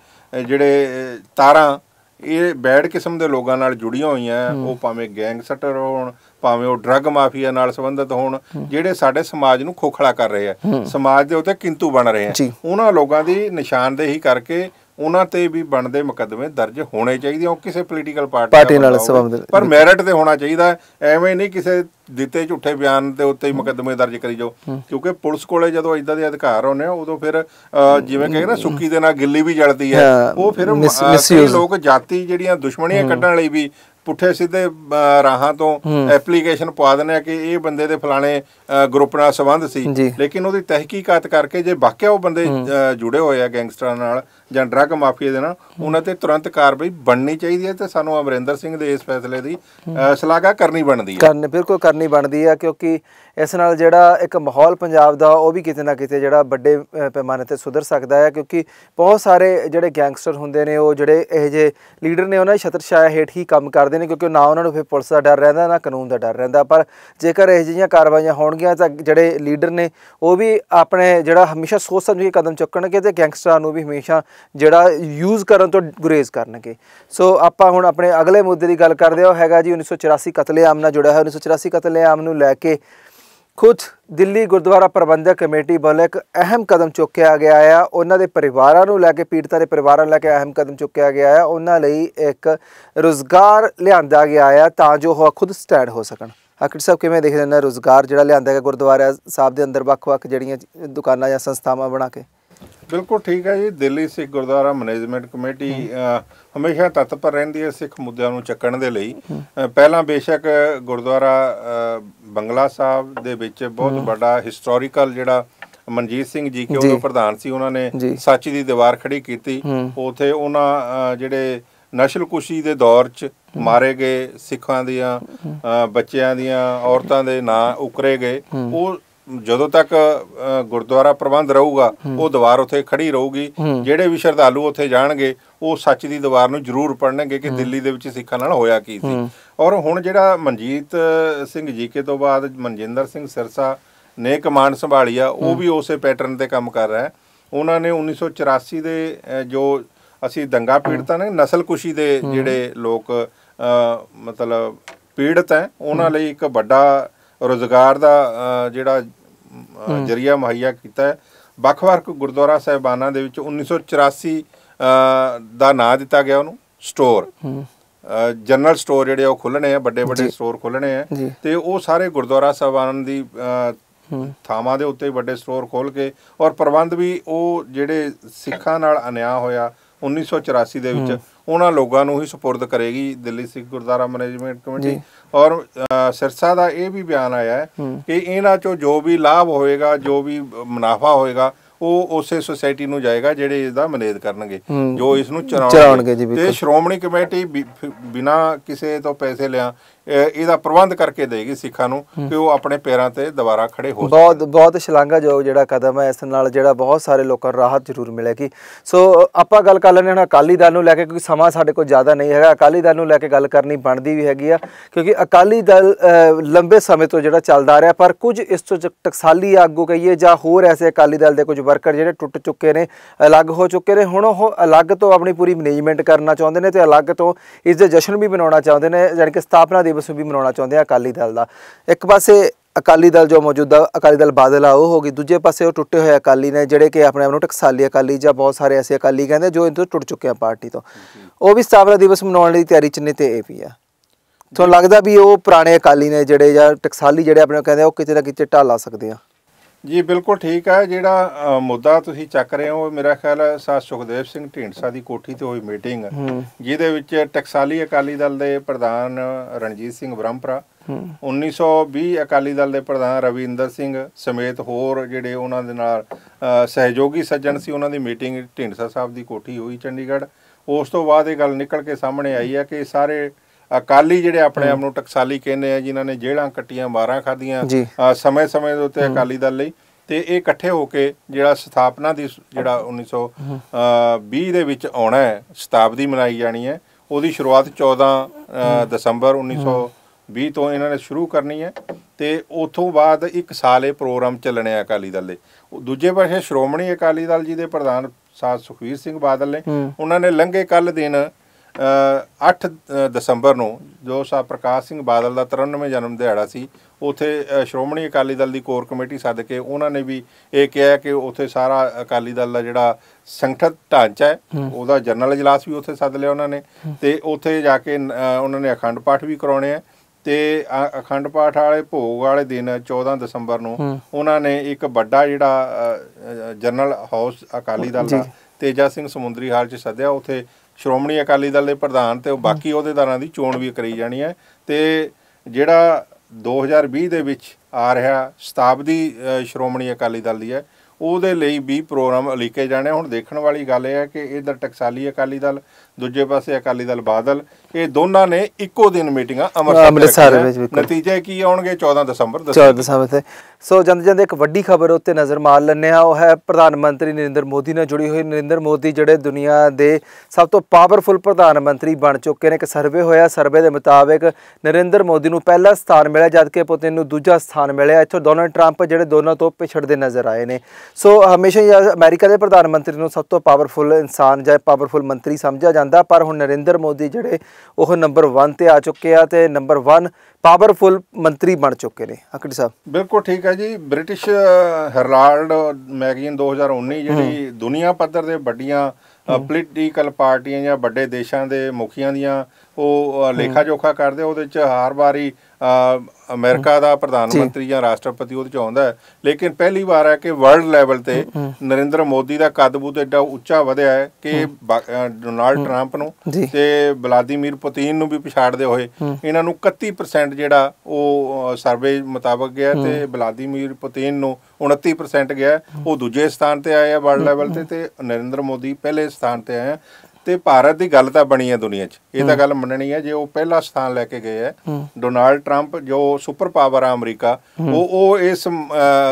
ਜਿਹੜੇ ਤਾਰਾਂ ਇਹ ਬੈਡ ਕਿਸਮ ਦੇ ਲੋਕਾਂ ਨਾਲ ਜੁੜੀਆਂ ਹੋਈਆਂ ਉਹ ਭਾਵੇਂ ਗੈਂਗਸਟਰ ਹੋਣ ਭਾਵੇਂ ਉਹ ਡਰੱਗ ਮਾਫੀਆ ਨਾਲ ਸੰਬੰਧਿਤ ਹੋਣ ਜਿਹੜੇ ਸਾਡੇ ਸਮਾਜ ਨੂੰ ਖੋਖਲਾ ਕਰ ਰਹੇ ਆ। ਸਮਾਜ ਦੇ ਉੱਤੇ ਕਿੰਤੂ ਬਣ ਰਹੇ ਆ। ਉਹਨਾਂ ਲੋਕਾਂ ਦੀ ਨਿਸ਼ਾਨਦੇਹੀ ਕਰਕੇ ਉਹਨਾਂ ਤੇ ਵੀ ਬਣਦੇ ਮੁਕੱਦਮੇ ਦਰਜ ਹੋਣੇ ਚਾਹੀਦੇ ਉਹ ਕਿਸੇ ਪੋਲੀਟੀਕਲ ਪਾਰਟੀ ਨਾਲ। ਸੰਬੰਧਿਤ। ਪਰ ਮੈਰਿਟ ਤੇ ਹੋਣਾ ਚਾਹੀਦਾ। ਐਵੇਂ ਨਹੀਂ ਕਿਸੇ ਦਿੱਤੇ ਝੂਠੇ ਬਿਆਨ ਦੇ ਉੱਤੇ ਹੀ ਮੁਕੱਦਮੇ ਦਰਜ ਕਰੀ ਜਾਓ ਕਿਉਂਕਿ ਪੁਲਿਸ ਕੋਲੇ ਜਦੋਂ ਇਦਾਂ ਦੇ ਅਧਿਕਾਰ ਹੁੰਦੇ ਆ ਉਦੋਂ ਫਿਰ ਜਿਵੇਂ ਕਹਿੰਦੇ ਨਾ ਸੁੱਕੀ ਦੇ ਨਾਲ ਗਿੱਲੀ ਵੀ ਜਲਦੀ ਹੈ ਉਹ ਫਿਰ। ਲੋਕ ਜਾਤੀ ਜਿਹੜੀਆਂ ਦੁਸ਼ਮਣੀਆਂ ਕੱਢਣ ਲਈ ਵੀ ਪੁੱਠੇ ਸਿੱਧੇ ਰਾਹਾਂ ਤੋਂ ਐਪਲੀਕੇਸ਼ਨ ਪਵਾ ਦਿੰਦੇ ਆ ਕਿ ਇਹ ਬੰਦੇ ਦੇ ਫਲਾਣੇ ਗਰੁੱਪ ਨਾਲ ਸੰਬੰਧ ਸੀ। ਲੇਕਿਨ ਉਹਦੀ ਤਹਿਕੀਕਾਤ ਕਰਕੇ ਜੇ ਵਾਕਿਆ ਉਹ ਬੰਦੇ ਜੁੜੇ ਹੋਏ ਆ ਗੈਂਗਸਟਰਾਂ ਨਾਲ ਜਾਂ ਡਰੱਗ ਮਾਫੀਆ ਦੇ ਨਾਲ ਉਹਨਾਂ ਤੇ ਤੁਰੰਤ ਕਾਰਵਾਈ ਬਣਨੀ ਚਾਹੀਦੀ ਹੈ ਤੇ ਸਾਨੂੰ ਅਮਰਿੰਦਰ ਸਿੰਘ ਦੇ ਇਸ ਫੈਸਲੇ ਦੀ ਸ਼ਲਾਘਾ ਕਰਨੀ ਬਣਦੀ ਹੈ। ਕਰਨੀ ਬਿਲਕੁਲ ਕਰਨੀ ਬਣਦੀ ਆ ਕਿਉਂਕਿ ਇਸ ਨਾਲ ਜਿਹੜਾ ਇੱਕ ਮਾਹੌਲ ਪੰਜਾਬ ਦਾ ਉਹ ਵੀ ਕਿਤੇ ਨਾ ਕਿਤੇ ਜਿਹੜਾ ਵੱਡੇ ਪੈਮਾਨੇ ਤੇ ਸੁਧਰ ਸਕਦਾ ਹੈ ਕਿਉਂਕਿ ਬਹੁਤ ਸਾਰੇ ਜਿਹੜੇ ਗੈਂਗਸਟਰ ਹੁੰਦੇ ਨੇ ਉਹ ਜਿਹੜੇ ਇਹ ਜੇ ਲੀਡਰ ਨੇ ਉਹਨਾਂ ਦੀ ਛਤਰ ਛਾਇਆ ਹੇਠ ਹੀ ਕੰਮ ਕਰਦੇ ਨੇ ਕਿਉਂਕਿ ਨਾ ਉਹਨਾਂ ਨੂੰ ਫਿਰ ਪੁਲਿਸ ਦਾ ਡਰ ਰਹਿੰਦਾ, ਨਾ ਕਾਨੂੰਨ ਦਾ ਡਰ ਰਹਿੰਦਾ। ਪਰ ਜੇਕਰ ਇਹ ਜਿਹੀਆਂ ਕਾਰਵਾਈਆਂ ਹੋਣਗੀਆਂ ਤਾਂ ਜਿਹੜੇ ਲੀਡਰ ਨੇ, ਉਹ ਵੀ ਆਪਣੇ ਜਿਹੜਾ ਹਮੇਸ਼ਾ ਸੋਚ ਸਮਝ ਕੇ ਕਦਮ ਚੁੱਕਣਗੇ ਤੇ ਗੈਂਗਸਟਰਾਂ ਨੂੰ ਵੀ ਹਮੇਸ਼ਾ ਜਿਹੜਾ ਯੂਜ਼ ਕਰਨ ਤੋਂ ਗੁਰੇਜ਼ ਕਰਨਗੇ। ਸੋ ਆਪਾਂ ਹੁਣ ਆਪਣੇ ਅਗਲੇ ਮੁੱਦੇ ਦੀ ਗੱਲ ਕਰਦੇ ਹਾਂ। ਉਹ ਹੈਗਾ ਜੀ 1984 ਕਤਲੇਆਮ ਨਾਲ ਜੁੜਿਆ ਹੈ 1984 ਕਤਲੇਆਮ ਨੂੰ ਲੈ ਕੇ ਖੁਦ ਦਿੱਲੀ ਗੁਰਦੁਆਰਾ ਪ੍ਰਬੰਧਕ ਕਮੇਟੀ ਵੱਲੋਂ ਇੱਕ ਅਹਿਮ ਕਦਮ ਚੁੱਕਿਆ ਗਿਆ ਆ। ਉਹਨਾਂ ਦੇ ਪਰਿਵਾਰਾਂ ਨੂੰ ਲੈ ਕੇ, ਪੀੜਤਾਂ ਦੇ ਪਰਿਵਾਰਾਂ ਨੂੰ ਲੈ ਕੇ ਅਹਿਮ ਕਦਮ ਚੁੱਕਿਆ ਗਿਆ ਆ। ਉਹਨਾਂ ਲਈ ਇੱਕ ਰੋਜ਼ਗਾਰ ਲਿਆਂਦਾ ਗਿਆ ਆ ਤਾਂ ਜੋ ਉਹ ਖੁਦ ਸਟੈਂਡ ਹੋ ਸਕਣ। ਆਖਿਰ ਸਾਹਿਬ, ਕਿਵੇਂ ਦੇਖਦੇ ਨੇ ਰੋਜ਼ਗਾਰ ਜਿਹੜਾ ਲਿਆਂਦਾ ਗਿਆ ਗੁਰਦੁਆਰਾ ਸਾਹਿਬ ਦੇ ਅੰਦਰ ਵੱਖ-ਵੱਖ ਜਿਹੜੀਆਂ ਦੁਕਾਨਾਂ ਜਾਂ ਸੰਸਥਾਵਾਂ ਬਣਾ ਕੇ? ਬਿਲਕੁਲ ਠੀਕ ਹੈ ਜੀ। ਦਿੱਲੀ ਸਿੱਖ ਗੁਰਦੁਆਰਾ ਮੈਨੇਜਮੈਂਟ ਕਮੇਟੀ ਹਮੇਸ਼ਾ ਤਤਪਰ ਰਹਿੰਦੀ ਹੈ ਸਿੱਖ ਮੁੱਦਿਆਂ ਨੂੰ ਚੱਕਣ ਦੇ ਲਈ। ਪਹਿਲਾਂ ਬੇਸ਼ੱਕ ਗੁਰਦੁਆਰਾ ਬੰਗਲਾ ਸਾਹਿਬ ਦੇ ਵਿੱਚ ਬਹੁਤ ਵੱਡਾ ਹਿਸਟੋਰੀਕਲ ਜਿਹੜਾ ਮਨਜੀਤ ਸਿੰਘ ਜੀ ਕੇ। ਉਹ ਪ੍ਰਧਾਨ ਸੀ ਉਹਨਾਂ ਨੇ। ਸੱਚ ਦੀ ਦੀਵਾਰ ਖੜੀ ਕੀਤੀ। ਉਥੇ ਉਹਨਾਂ ਜਿਹੜੇ ਨਸ਼ਲਕੁਸ਼ੀ ਦੇ ਦੌਰ 'ਚ ਮਾਰੇ ਗਏ ਸਿੱਖਾਂ ਦੀਆਂ ਬੱਚਿਆਂ ਦੀਆਂ ਔਰਤਾਂ ਦੇ ਨਾਂ ਉਕਰੇ ਗਏ। ਉਹ ਜਦੋਂ ਤੱਕ ਗੁਰਦੁਆਰਾ ਪ੍ਰਬੰਧ ਰਹੂਗਾ ਉਹ ਦੀਵਾਰ ਉੱਥੇ ਖੜੀ ਰਹੂਗੀ। ਜਿਹੜੇ ਵੀ ਸ਼ਰਧਾਲੂ ਉੱਥੇ ਜਾਣਗੇ ਉਹ ਸੱਚ ਦੀ ਦੀਵਾਰ ਨੂੰ ਜ਼ਰੂਰ ਪੜ੍ਹਨਗੇ ਕਿ ਦਿੱਲੀ ਦੇ ਵਿੱਚ ਸਿੱਖਾਂ ਨਾਲ ਹੋਇਆ ਕੀ ਸੀ। ਔਰ ਹੁਣ ਜਿਹੜਾ ਮਨਜੀਤ ਸਿੰਘ ਜੀਕੇ ਤੋਂ ਬਾਅਦ ਮਨਜਿੰਦਰ ਸਿੰਘ ਸਿਰਸਾ ਨੇ ਕਮਾਂਡ ਸੰਭਾਲੀ ਆ ਉਹ ਵੀ ਉਸੇ ਪੈਟਰਨ ਤੇ ਕੰਮ ਕਰ ਰਿਹਾ ਹੈ। ਉਹਨਾਂ ਨੇ 1984 ਦੇ ਜੋ ਅਸੀਂ ਦੰਗਾ ਪੀੜਤਾਂ ਨੇ ਨਸਲਕੁਸ਼ੀ ਦੇ ਜਿਹੜੇ ਲੋਕ ਮਤਲਬ ਪੀੜਤ ਹੈ ਉਹਨਾਂ ਲਈ ਇੱਕ ਵੱਡਾ ਰੋਜ਼ਗਾਰ ਦਾ ਜਿਹੜਾ ਜਰੀਆ ਮੁਹੱਈਆ ਕੀਤਾ ਹੈ। ਵੱਖ-ਵੱਖ ਗੁਰਦੁਆਰਾ ਸਾਹਿਬਾਨਾਂ ਦੇ ਵਿੱਚ 1984 ਅ, ਦਾ ਨਾਂ ਦਿੱਤਾ ਗਿਆ ਉਹਨੂੰ ਸਟੋਰ। ਜਨਰਲ ਸਟੋਰ ਜਿਹੜੇ ਉਹ ਖੁੱਲਣੇ ਆ ਵੱਡੇ ਵੱਡੇ ਸਟੋਰ ਖੁੱਲਣੇ ਆ। ਤੇ ਉਹ ਸਾਰੇ ਗੁਰਦੁਆਰਾ ਸਾਹਿਬਾਨ ਦੀ ਥਾਵਾਂ ਦੇ ਉੱਤੇ ਵੱਡੇ ਸਟੋਰ ਖੋਲ ਕੇ ਔਰ ਪ੍ਰਬੰਧ ਵੀ ਉਹ ਜਿਹੜੇ ਸਿੱਖਾਂ ਨਾਲ ਅਨਿਆਂ ਹੋਇਆ 1984 ਦੇ ਵਿੱਚ ਉਹਨਾਂ ਲੋਕਾਂ ਨੂੰ ਹੀ ਸਪੁਰਦ ਕਰੇਗੀ ਦਿੱਲੀ ਸਿੱਖ ਗੁਰਦੁਆਰਾ ਮੈਨੇਜਮੈਂਟ ਕਮੇਟੀ। ਔਰ ਸਿਰਸਾ ਦਾ ਇਹ ਵੀ ਬਿਆਨ ਆਇਆ ਹੈ ਕਿ ਇਹਨਾਂ ਚੋਂ ਜੋ ਵੀ ਲਾਭ ਹੋਏਗਾ ਜੋ ਵੀ ਮੁਨਾਫਾ ਹੋਏਗਾ ਉਹ ਉਸੇ ਸੁਸਾਇਟੀ ਨੂੰ ਜਾਏਗਾ ਜਿਹੜੇ ਇਸ ਦਾ ਮਨੇਦ ਕਰਨਗੇ। ਜੋ ਇਸ ਨੂੰ ਜੀ, ਤੇ। ਸ਼੍ਰੋਮਣੀ ਕਮੇਟੀ ਬਿਨਾਂ ਕਿਸੇ ਤੋਂ ਪੈਸੇ ਲਿਆ ਇਹਦਾ ਪ੍ਰਬੰਧ ਕਰਕੇ ਦੇਗੀ ਸਿੱਖਾਂ ਨੂੰ ਕਿ ਉਹ ਆਪਣੇ ਪੈਰਾਂ ਤੇ ਦੁਬਾਰਾ ਖੜੇ ਹੋ ਬਹੁਤ ਬਹੁਤ ਸ਼ਲਾਘਾਯੋਗ ਜਿਹੜਾ ਕਦਮ ਹੈ ਇਸ ਨਾਲ ਜਿਹੜਾ ਬਹੁਤ ਸਾਰੇ ਲੋਕਾਂ ਨੂੰ ਰਾਹਤ ਜ਼ਰੂਰ ਮਿਲੇਗੀ। ਸੋ ਆਪਾਂ ਗੱਲ ਕਰ ਲੈਂਦੇ ਹਾਂ ਹੁਣ ਅਕਾਲੀ ਦਲ ਨੂੰ ਲੈ ਕੇ ਕਿਉਂਕਿ ਸਮਾਂ ਸਾਡੇ ਕੋਲ ਜ਼ਿਆਦਾ ਨਹੀਂ ਹੈਗਾ। ਅਕਾਲੀ ਦਲ ਨੂੰ ਲੈ ਕੇ ਗੱਲ ਕਰਨੀ ਬਣਦੀ ਵੀ ਹੈਗੀ ਆ ਕਿਉਂਕਿ ਅਕਾਲੀ ਦਲ ਲੰਬੇ ਸਮੇਂ ਤੋਂ ਜਿਹੜਾ ਚੱਲਦਾ ਆ ਰਿਹਾ ਪਰ ਕੁਝ ਇਸ ਤੋਂ ਟਕਸਾਲੀ ਆਗੂ ਕਹੀਏ ਜਾਂ ਹੋਰ ਐਸੇ ਅਕਾਲੀ ਦਲ ਦੇ ਕੁਝ ਵਰਕਰ ਜਿਹੜੇ ਟੁੱਟ ਚੁੱਕੇ ਨੇ ਅਲੱਗ ਹੋ ਚੁੱਕੇ ਨੇ। ਹੁਣ ਉਹ ਅਲੱਗ ਤੋਂ ਆਪਣੀ ਪੂਰੀ ਮੈਨੇਜਮੈਂਟ ਕਰਨਾ ਚਾਹੁੰਦੇ ਨੇ ਤੇ ਅਲੱਗ ਤੋਂ ਇਸ ਦੇ ਜਸ਼ਨ ਵੀ ਮਨਾਉਣਾ ਚਾਹੁੰਦੇ ਨੇ ਯਾਨੀ ਕਿ ਸਥਾਪਨਾ ਦਿਵਸ ਵੀ ਮਨਾਉਣਾ ਚਾਹੁੰਦੇ ਆ ਅਕਾਲੀ ਦਲ ਦਾ ਇੱਕ ਪਾਸੇ ਅਕਾਲੀ ਦਲ ਜੋ ਮੌਜੂਦਾ ਅਕਾਲੀ ਦਲ ਬਾਦਲ ਆ ਉਹ ਹੋ ਗਈ ਦੂਜੇ ਪਾਸੇ ਉਹ ਟੁੱਟੇ ਹੋਏ ਅਕਾਲੀ ਨੇ ਜਿਹੜੇ ਕਿ ਆਪਣੇ ਆਪ ਨੂੰ ਟਕਸਾਲੀ ਅਕਾਲੀ ਜਾਂ ਬਹੁਤ ਸਾਰੇ ਐਸੇ ਅਕਾਲੀ ਕਹਿੰਦੇ ਜੋ ਇਹਨਾਂ ਤੋਂ ਟੁੱਟ ਚੁੱਕੇ ਆ ਪਾਰਟੀ ਤੋਂ ਉਹ ਵੀ ਸਥਾਪਨਾ ਦਿਵਸ ਮਨਾਉਣ ਲਈ ਤਿਆਰੀ ਚ ਨੇ ਤੇ ਇਹ ਵੀ ਆ। ਤੁਹਾਨੂੰ ਲੱਗਦਾ ਵੀ ਉਹ ਪੁਰਾਣੇ ਅਕਾਲੀ ਨੇ ਜਿਹੜੇ ਜਾਂ ਟਕਸਾਲੀ ਜਿਹੜੇ ਆਪਣੇ ਕਹਿੰਦੇ ਆ, ਉਹ ਕਿਤੇ ਨਾ ਕਿਤੇ ਢਾਲ ਲਾ ਸਕਦੇ ਆ? ਜੀ ਬਿਲਕੁਲ ਠੀਕ ਹੈ। ਜਿਹੜਾ ਮੁੱਦਾ ਤੁਸੀਂ ਚੱਕ ਰਹੇ ਹੋ ਮੇਰਾ ਖਿਆਲ ਹੈ ਸਾ ਸੁਖਦੇਵ ਸਿੰਘ ਢੀਂਡਸਾ ਦੀ ਕੋਠੀ ਤੇ ਹੋਈ ਮੀਟਿੰਗ ਜਿਹਦੇ ਵਿੱਚ ਟਕਸਾਲੀ ਅਕਾਲੀ ਦਲ ਦੇ ਪ੍ਰਧਾਨ ਰਣਜੀਤ ਸਿੰਘ ਬ੍ਰਹਮਪੁਰਾ 1920 ਅਕਾਲੀ ਦਲ ਦੇ ਪ੍ਰਧਾਨ ਰਵਿੰਦਰ ਸਿੰਘ ਸਮੇਤ ਹੋਰ ਜਿਹੜੇ ਉਹਨਾਂ ਦੇ ਨਾਲ ਸਹਿਯੋਗੀ ਸੱਜਣ ਸੀ ਉਹਨਾਂ ਦੀ ਮੀਟਿੰਗ ਢੀਂਡਸਾ ਸਾਹਿਬ ਦੀ ਕੋਠੀ ਹੋਈ ਚੰਡੀਗੜ੍ਹ। ਉਸ ਤੋਂ ਬਾਅਦ ਇਹ ਗੱਲ ਨਿਕਲ ਕੇ ਸਾਹਮਣੇ ਆਈ ਹੈ ਕਿ ਸਾਰੇ ਅਕਾਲੀ ਜਿਹੜੇ ਆਪਣੇ ਆਪ ਨੂੰ ਟਕਸਾਲੀ ਕਹਿੰਦੇ ਆ ਜਿਨ੍ਹਾਂ ਨੇ ਜੇਲ੍ਹਾਂ ਕੱਟੀਆਂ ਮਾਰਾਂ ਖਾਧੀਆਂ। ਸਮੇਂ-ਸਮੇਂ ਦੇ ਉੱਤੇ ਅਕਾਲੀ ਦਲ ਲਈ। ਤੇ ਇਹ ਇਕੱਠੇ ਹੋ ਕੇ ਜਿਹੜਾ ਸਥਾਪਨਾ ਦੀ ਜਿਹੜਾ 1920 ਦੇ ਵਿੱਚ ਆਉਣਾ ਹੈ ਸ਼ਤਾਬਦੀ ਮਨਾਈ ਜਾਣੀ ਹੈ ਉਹਦੀ ਸ਼ੁਰੂਆਤ 14 ਅ, ਦਸੰਬਰ 1920 ਤੋਂ ਇਹਨਾਂ ਨੇ ਸ਼ੁਰੂ ਕਰਨੀ ਹੈ। ਤੇ ਉਥੋਂ ਬਾਅਦ ਇੱਕ ਸਾਲ ਇਹ ਪ੍ਰੋਗਰਾਮ ਚੱਲਣੇ ਆ ਅਕਾਲੀ ਦਲ ਦੇ। ਦੂਜੇ ਪਾਸੇ ਸ਼੍ਰੋਮਣੀ ਅਕਾਲੀ ਦਲ ਜੀ ਦੇ ਪ੍ਰਧਾਨ ਸਾਧ ਸੁਖਵੀਰ ਸਿੰਘ ਬਾਦਲ ਨੇ ਉਹਨਾਂ ਨੇ ਲੰਘੇ ਕੱਲ ਦਿਨ 8 ਅ, ਦਸੰਬਰ ਨੂੰ ਜੋ ਸਾ ਪ੍ਰਕਾਸ਼ ਸਿੰਘ ਬਾਦਲ ਦਾ 93 ਜਨਮ ਦਿਹਾੜਾ ਸੀ ਉਥੇ ਸ਼੍ਰੋਮਣੀ ਅਕਾਲੀ ਦਲ ਦੀ ਕੋਰ ਕਮੇਟੀ ਸੱਦ ਕੇ ਉਹਨਾਂ ਨੇ ਵੀ ਇਹ ਕਿਹਾ ਕਿ ਉਥੇ ਸਾਰਾ ਅਕਾਲੀ ਦਲ ਦਾ ਜਿਹੜਾ ਸੰਗਠਤ ਢਾਂਚਾ ਹੈ ਉਹਦਾ ਜਨਰਲ ਇਜਲਾਸ ਵੀ ਉਥੇ ਸੱਦ ਲਿਆ ਉਹਨਾਂ ਨੇ ਤੇ ਉਥੇ ਜਾ ਕੇ ਉਹਨਾਂ ਨੇ ਅਖੰਡ ਪਾਠ ਵੀ ਕਰਾਉਣੇ ਆ ਤੇ ਅਖੰਡ ਪਾਠ ਵਾਲੇ ਭੋਗ ਵਾਲੇ ਦਿਨ 14 ਦਸੰਬਰ ਨੂੰ ਉਹਨਾਂ ਨੇ ਇੱਕ ਵੱਡਾ ਜਿਹੜਾ ਜਨਰਲ ਹਾਊਸ ਅਕਾਲੀ ਦਲ ਦਾ ਤੇਜਾ ਸਿੰਘ ਸਮੁੰਦਰੀ ਹਾਲ 'ਚ ਸੱਦਿਆ ਉਥੇ ਸ਼੍ਰੋਮਣੀ ਅਕਾਲੀ ਦਲ ਦੇ ਪ੍ਰਧਾਨ ਤੇ ਬਾਕੀ ਅਹੁਦੇਦਾਰਾਂ ਦੀ ਚੋਣ ਵੀ ਕਰੀ ਜਾਣੀ ਹੈ ਤੇ ਜਿਹੜਾ 2020 ਦੇ ਵਿੱਚ ਆ ਰਿਹਾ ਸ਼ਤਾਬਦੀ ਸ਼੍ਰੋਮਣੀ ਅਕਾਲੀ ਦਲ ਦੀ ਹੈ ਉਹਦੇ ਲਈ ਵੀ ਪ੍ਰੋਗਰਾਮ ਉਲੀਕੇ ਜਾਣੇ ਹੁਣ ਦੇਖਣ ਵਾਲੀ ਗੱਲ ਇਹ ਹੈ ਕਿ ਇਧਰ ਟਕਸਾਲੀ ਅਕਾਲੀ ਦਲ ਦੂਜੇ ਪਾਸੇ ਅਕਾਲੀ ਦਲ ਬਾਦਲ ਇਹ ਦੋਨਾਂ ਨੇ ਇੱਕੋ ਦਿਨ ਮੀਟਿੰਗਾਂ ਅੰਮ੍ਰਿਤਸਰ। ਵਿੱਚ ਬਿਲਕੁਲ। ਨਤੀਜੇ ਕੀ ਆਉਣਗੇ 14 ਦਸੰਬਰ? ਦੱਸੋ। 14 ਦਸੰਬਰ ਤੇ। ਸੋ ਜਾਂਦੇ ਜਾਂਦੇ ਇੱਕ ਵੱਡੀ ਖਬਰ ਉੱਤੇ ਨਜ਼ਰ ਮਾਰ ਲੈਂਦੇ ਆ ਉਹ ਹੈ ਪ੍ਰਧਾਨ ਮੰਤਰੀ ਨਰਿੰਦਰ ਮੋਦੀ ਨਾਲ ਜੁੜੀ ਹੋਈ। ਨਰਿੰਦਰ ਮੋਦੀ ਜਿਹੜੇ ਦੁਨੀਆ ਦੇ ਸਭ ਤੋਂ ਪਾਵਰਫੁਲ ਪ੍ਰਧਾਨ ਮੰਤਰੀ ਬਣ ਚੁੱਕੇ ਨੇ। ਇੱਕ ਸਰਵੇ ਹੋਇਆ। ਸਰਵੇ ਦੇ ਮੁਤਾਬਕ ਨਰਿੰਦਰ ਮੋਦੀ ਨੂੰ ਪਹਿਲਾ ਸਥਾਨ ਮਿਲਿਆ ਜਦਕਿ ਪੁਤਿਨ ਨੂੰ ਦੂਜਾ ਸਥਾਨ ਮਿਲਿਆ। ਇੱਥੋਂ ਡੋਨਲਡ ਟਰੰਪ ਜਿਹੜੇ ਦੋਨਾਂ ਤੋਂ ਪਿਛੜਦੇ ਨਜ਼ਰ ਆਏ ਨੇ। ਸੋ ਹਮੇਸ਼ਾ ਹੀ ਅਮਰੀਕਾ ਦੇ ਪ੍ਰਧਾਨ ਮੰਤਰੀ ਨੂੰ ਸਭ ਤੋਂ ਪਾਵਰਫੁਲ ਇਨਸਾਨ ਜਾਂ ਪਾਵਰਫੁਲ ਮੰਤਰੀ ਸਮਝਿਆ ਜਾਂਦਾ। ਪਰ ਹੁਣ ਨਰਿੰਦਰ ਮੋਦੀ ਜਿਹੜੇ ਉਹ ਨੰਬਰ 1 ਤੇ ਆ ਚੁੱਕੇ ਆ ਤੇ ਨੰਬਰ 1 ਪਾਵਰਫੁਲ ਮੰਤਰੀ ਬਣ ਚੁੱਕੇ ਨੇ। ਅਕੜੀ ਸਾਹਿਬ। ਬਿਲਕੁਲ ਠੀਕ ਹੈ ਜੀ। ਬ੍ਰਿਟਿਸ਼ ਹੈਰਾਲਡ ਮੈਗਜ਼ੀਨ 2019 ਜਿਹੜੀ ਦੁਨੀਆ ਪੱਧਰ ਦੇ ਵੱਡੀਆਂ ਪੋਲੀਟੀਕਲ ਪਾਰਟੀਆਂ ਜਾਂ ਵੱਡੇ ਦੇਸ਼ਾਂ ਦੇ ਮੁਖੀਆਂ ਦੀਆਂ ਉਹ ਲੇਖਾ ਜੋਖਾ ਕਰਦੇ ਉਹਦੇ ਚ ਹਰ ਵਾਰੀ ਅਮਰੀਕਾ ਦਾ ਪ੍ਰਧਾਨ ਮੰਤਰੀ ਜਾਂ ਰਾਸ਼ਟਰਪਤੀ ਉਹਦੇ ਚ ਆਉਂਦਾ ਹੈ। ਲੇਕਿਨ ਪਹਿਲੀ ਵਾਰ ਹੈ ਕਿ ਵਰਲਡ ਲੈਵਲ ਤੇ ਨਰਿੰਦਰ ਮੋਦੀ ਦਾ ਕੱਦ ਬੂਤ ਐਡਾ ਉੱਚਾ ਵਧਿਆ ਹੈ ਕਿ ਡੋਨਾਲਡ ਟਰੰਪ ਨੂੰ। ਤੇ ਵਲਾਦੀਮੀਰ ਪੁਤਿਨ ਨੂੰ ਵੀ ਪਛਾੜਦੇ ਹੋਏ ਇਹਨਾਂ ਨੂੰ 31% ਜਿਹੜਾ ਉਹ ਸਰਵੇ ਮੁਤਾਬਕ ਗਿਆ ਤੇ ਵਲਾਦੀਮੀਰ ਪੁਤਿਨ ਨੂੰ 29% ਗਿਆ। ਉਹ ਦੂਜੇ ਸਥਾਨ ਤੇ ਆਏ ਆ ਵਰਲਡ ਲੈਵਲ ਤੇ ਤੇ ਨਰਿੰਦਰ ਮੋਦੀ ਪਹਿਲੇ ਸਥਾਨ ਤੇ ਆਏ ਆ। ਤੇ ਭਾਰਤ ਦੀ ਗੱਲ ਤਾਂ ਬਣੀ ਹੈ ਦੁਨੀਆ 'ਚ। ਇਹ ਤਾਂ ਗੱਲ ਮੰਨਣੀ ਹੈ ਜੇ ਉਹ ਪਹਿਲਾ ਸਥਾਨ ਲੈ ਕੇ ਗਏ ਹੈ ਡੋਨਾਲਡ ਟਰੰਪ ਜੋ ਸੁਪਰ ਪਾਵਰ ਆ ਅਮਰੀਕਾ ਉਹ ਉਹ ਇਸ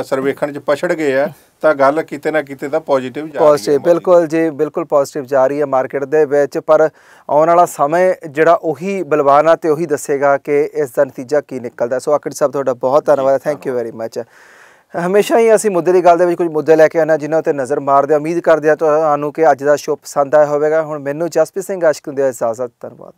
ਸਰਵੇਖਣ 'ਚ ਪਛੜ ਗਏ ਆ ਤਾਂ ਗੱਲ ਕਿਤੇ ਨਾ ਕਿਤੇ ਤਾਂ ਪੋਜ਼ਿਟਿਵ ਜਾ ਰਹੀ ਹੈ ਪੋਜ਼ਿਟਿਵ ਬਿਲਕੁਲ ਜੀ ਬਿਲਕੁਲ ਪੋਜ਼ਿਟਿਵ ਜਾ ਰਹੀ ਹੈ ਮਾਰਕੀਟ ਦੇ ਵਿੱਚ ਪਰ ਆਉਣ ਵਾਲਾ ਸਮੇਂ ਜਿਹੜਾ ਉਹੀ ਬਲਵਾਨ ਆ ਤੇ ਉਹੀ ਦੱਸੇਗਾ ਕਿ ਇਸ ਦਾ ਨਤੀਜਾ ਕੀ ਨਿਕਲਦਾ। ਸੋ ਆਕੜ ਸਾਹਿਬ ਤੁਹਾਡਾ ਬਹੁਤ ਧੰਨਵਾਦ ਥੈਂਕ ਯੂ ਵੈਰੀ ਮੱਚ ਹਮੇਸ਼ਾ ਹੀ ਅਸੀਂ ਮੁੱਦੇ ਦੀ ਗੱਲ ਦੇ ਵਿੱਚ ਕੁਝ ਮੁੱਦੇ ਲੈ ਕੇ ਆਉਂਦੇ ਹਾਂ, ਜਿਨ੍ਹਾਂ ਉੱਤੇ ਨਜ਼ਰ ਮਾਰਦੇ ਹਾਂ। ਉਮੀਦ ਕਰਦੇ ਹਾਂ ਤੁਹਾਨੂੰ ਕਿ ਅੱਜ ਦਾ ਸ਼ੋਅ ਪਸੰਦ ਆਇਆ ਹੋਵੇਗਾ। ਹੁਣ ਮੈਨੂੰ ਜਸਪ੍ਰੀਤ ਸਿੰਘ ਆਸ਼ਕ ਦੇ ਇਜਾਜ਼ਤ ਧੰਨਵਾਦ।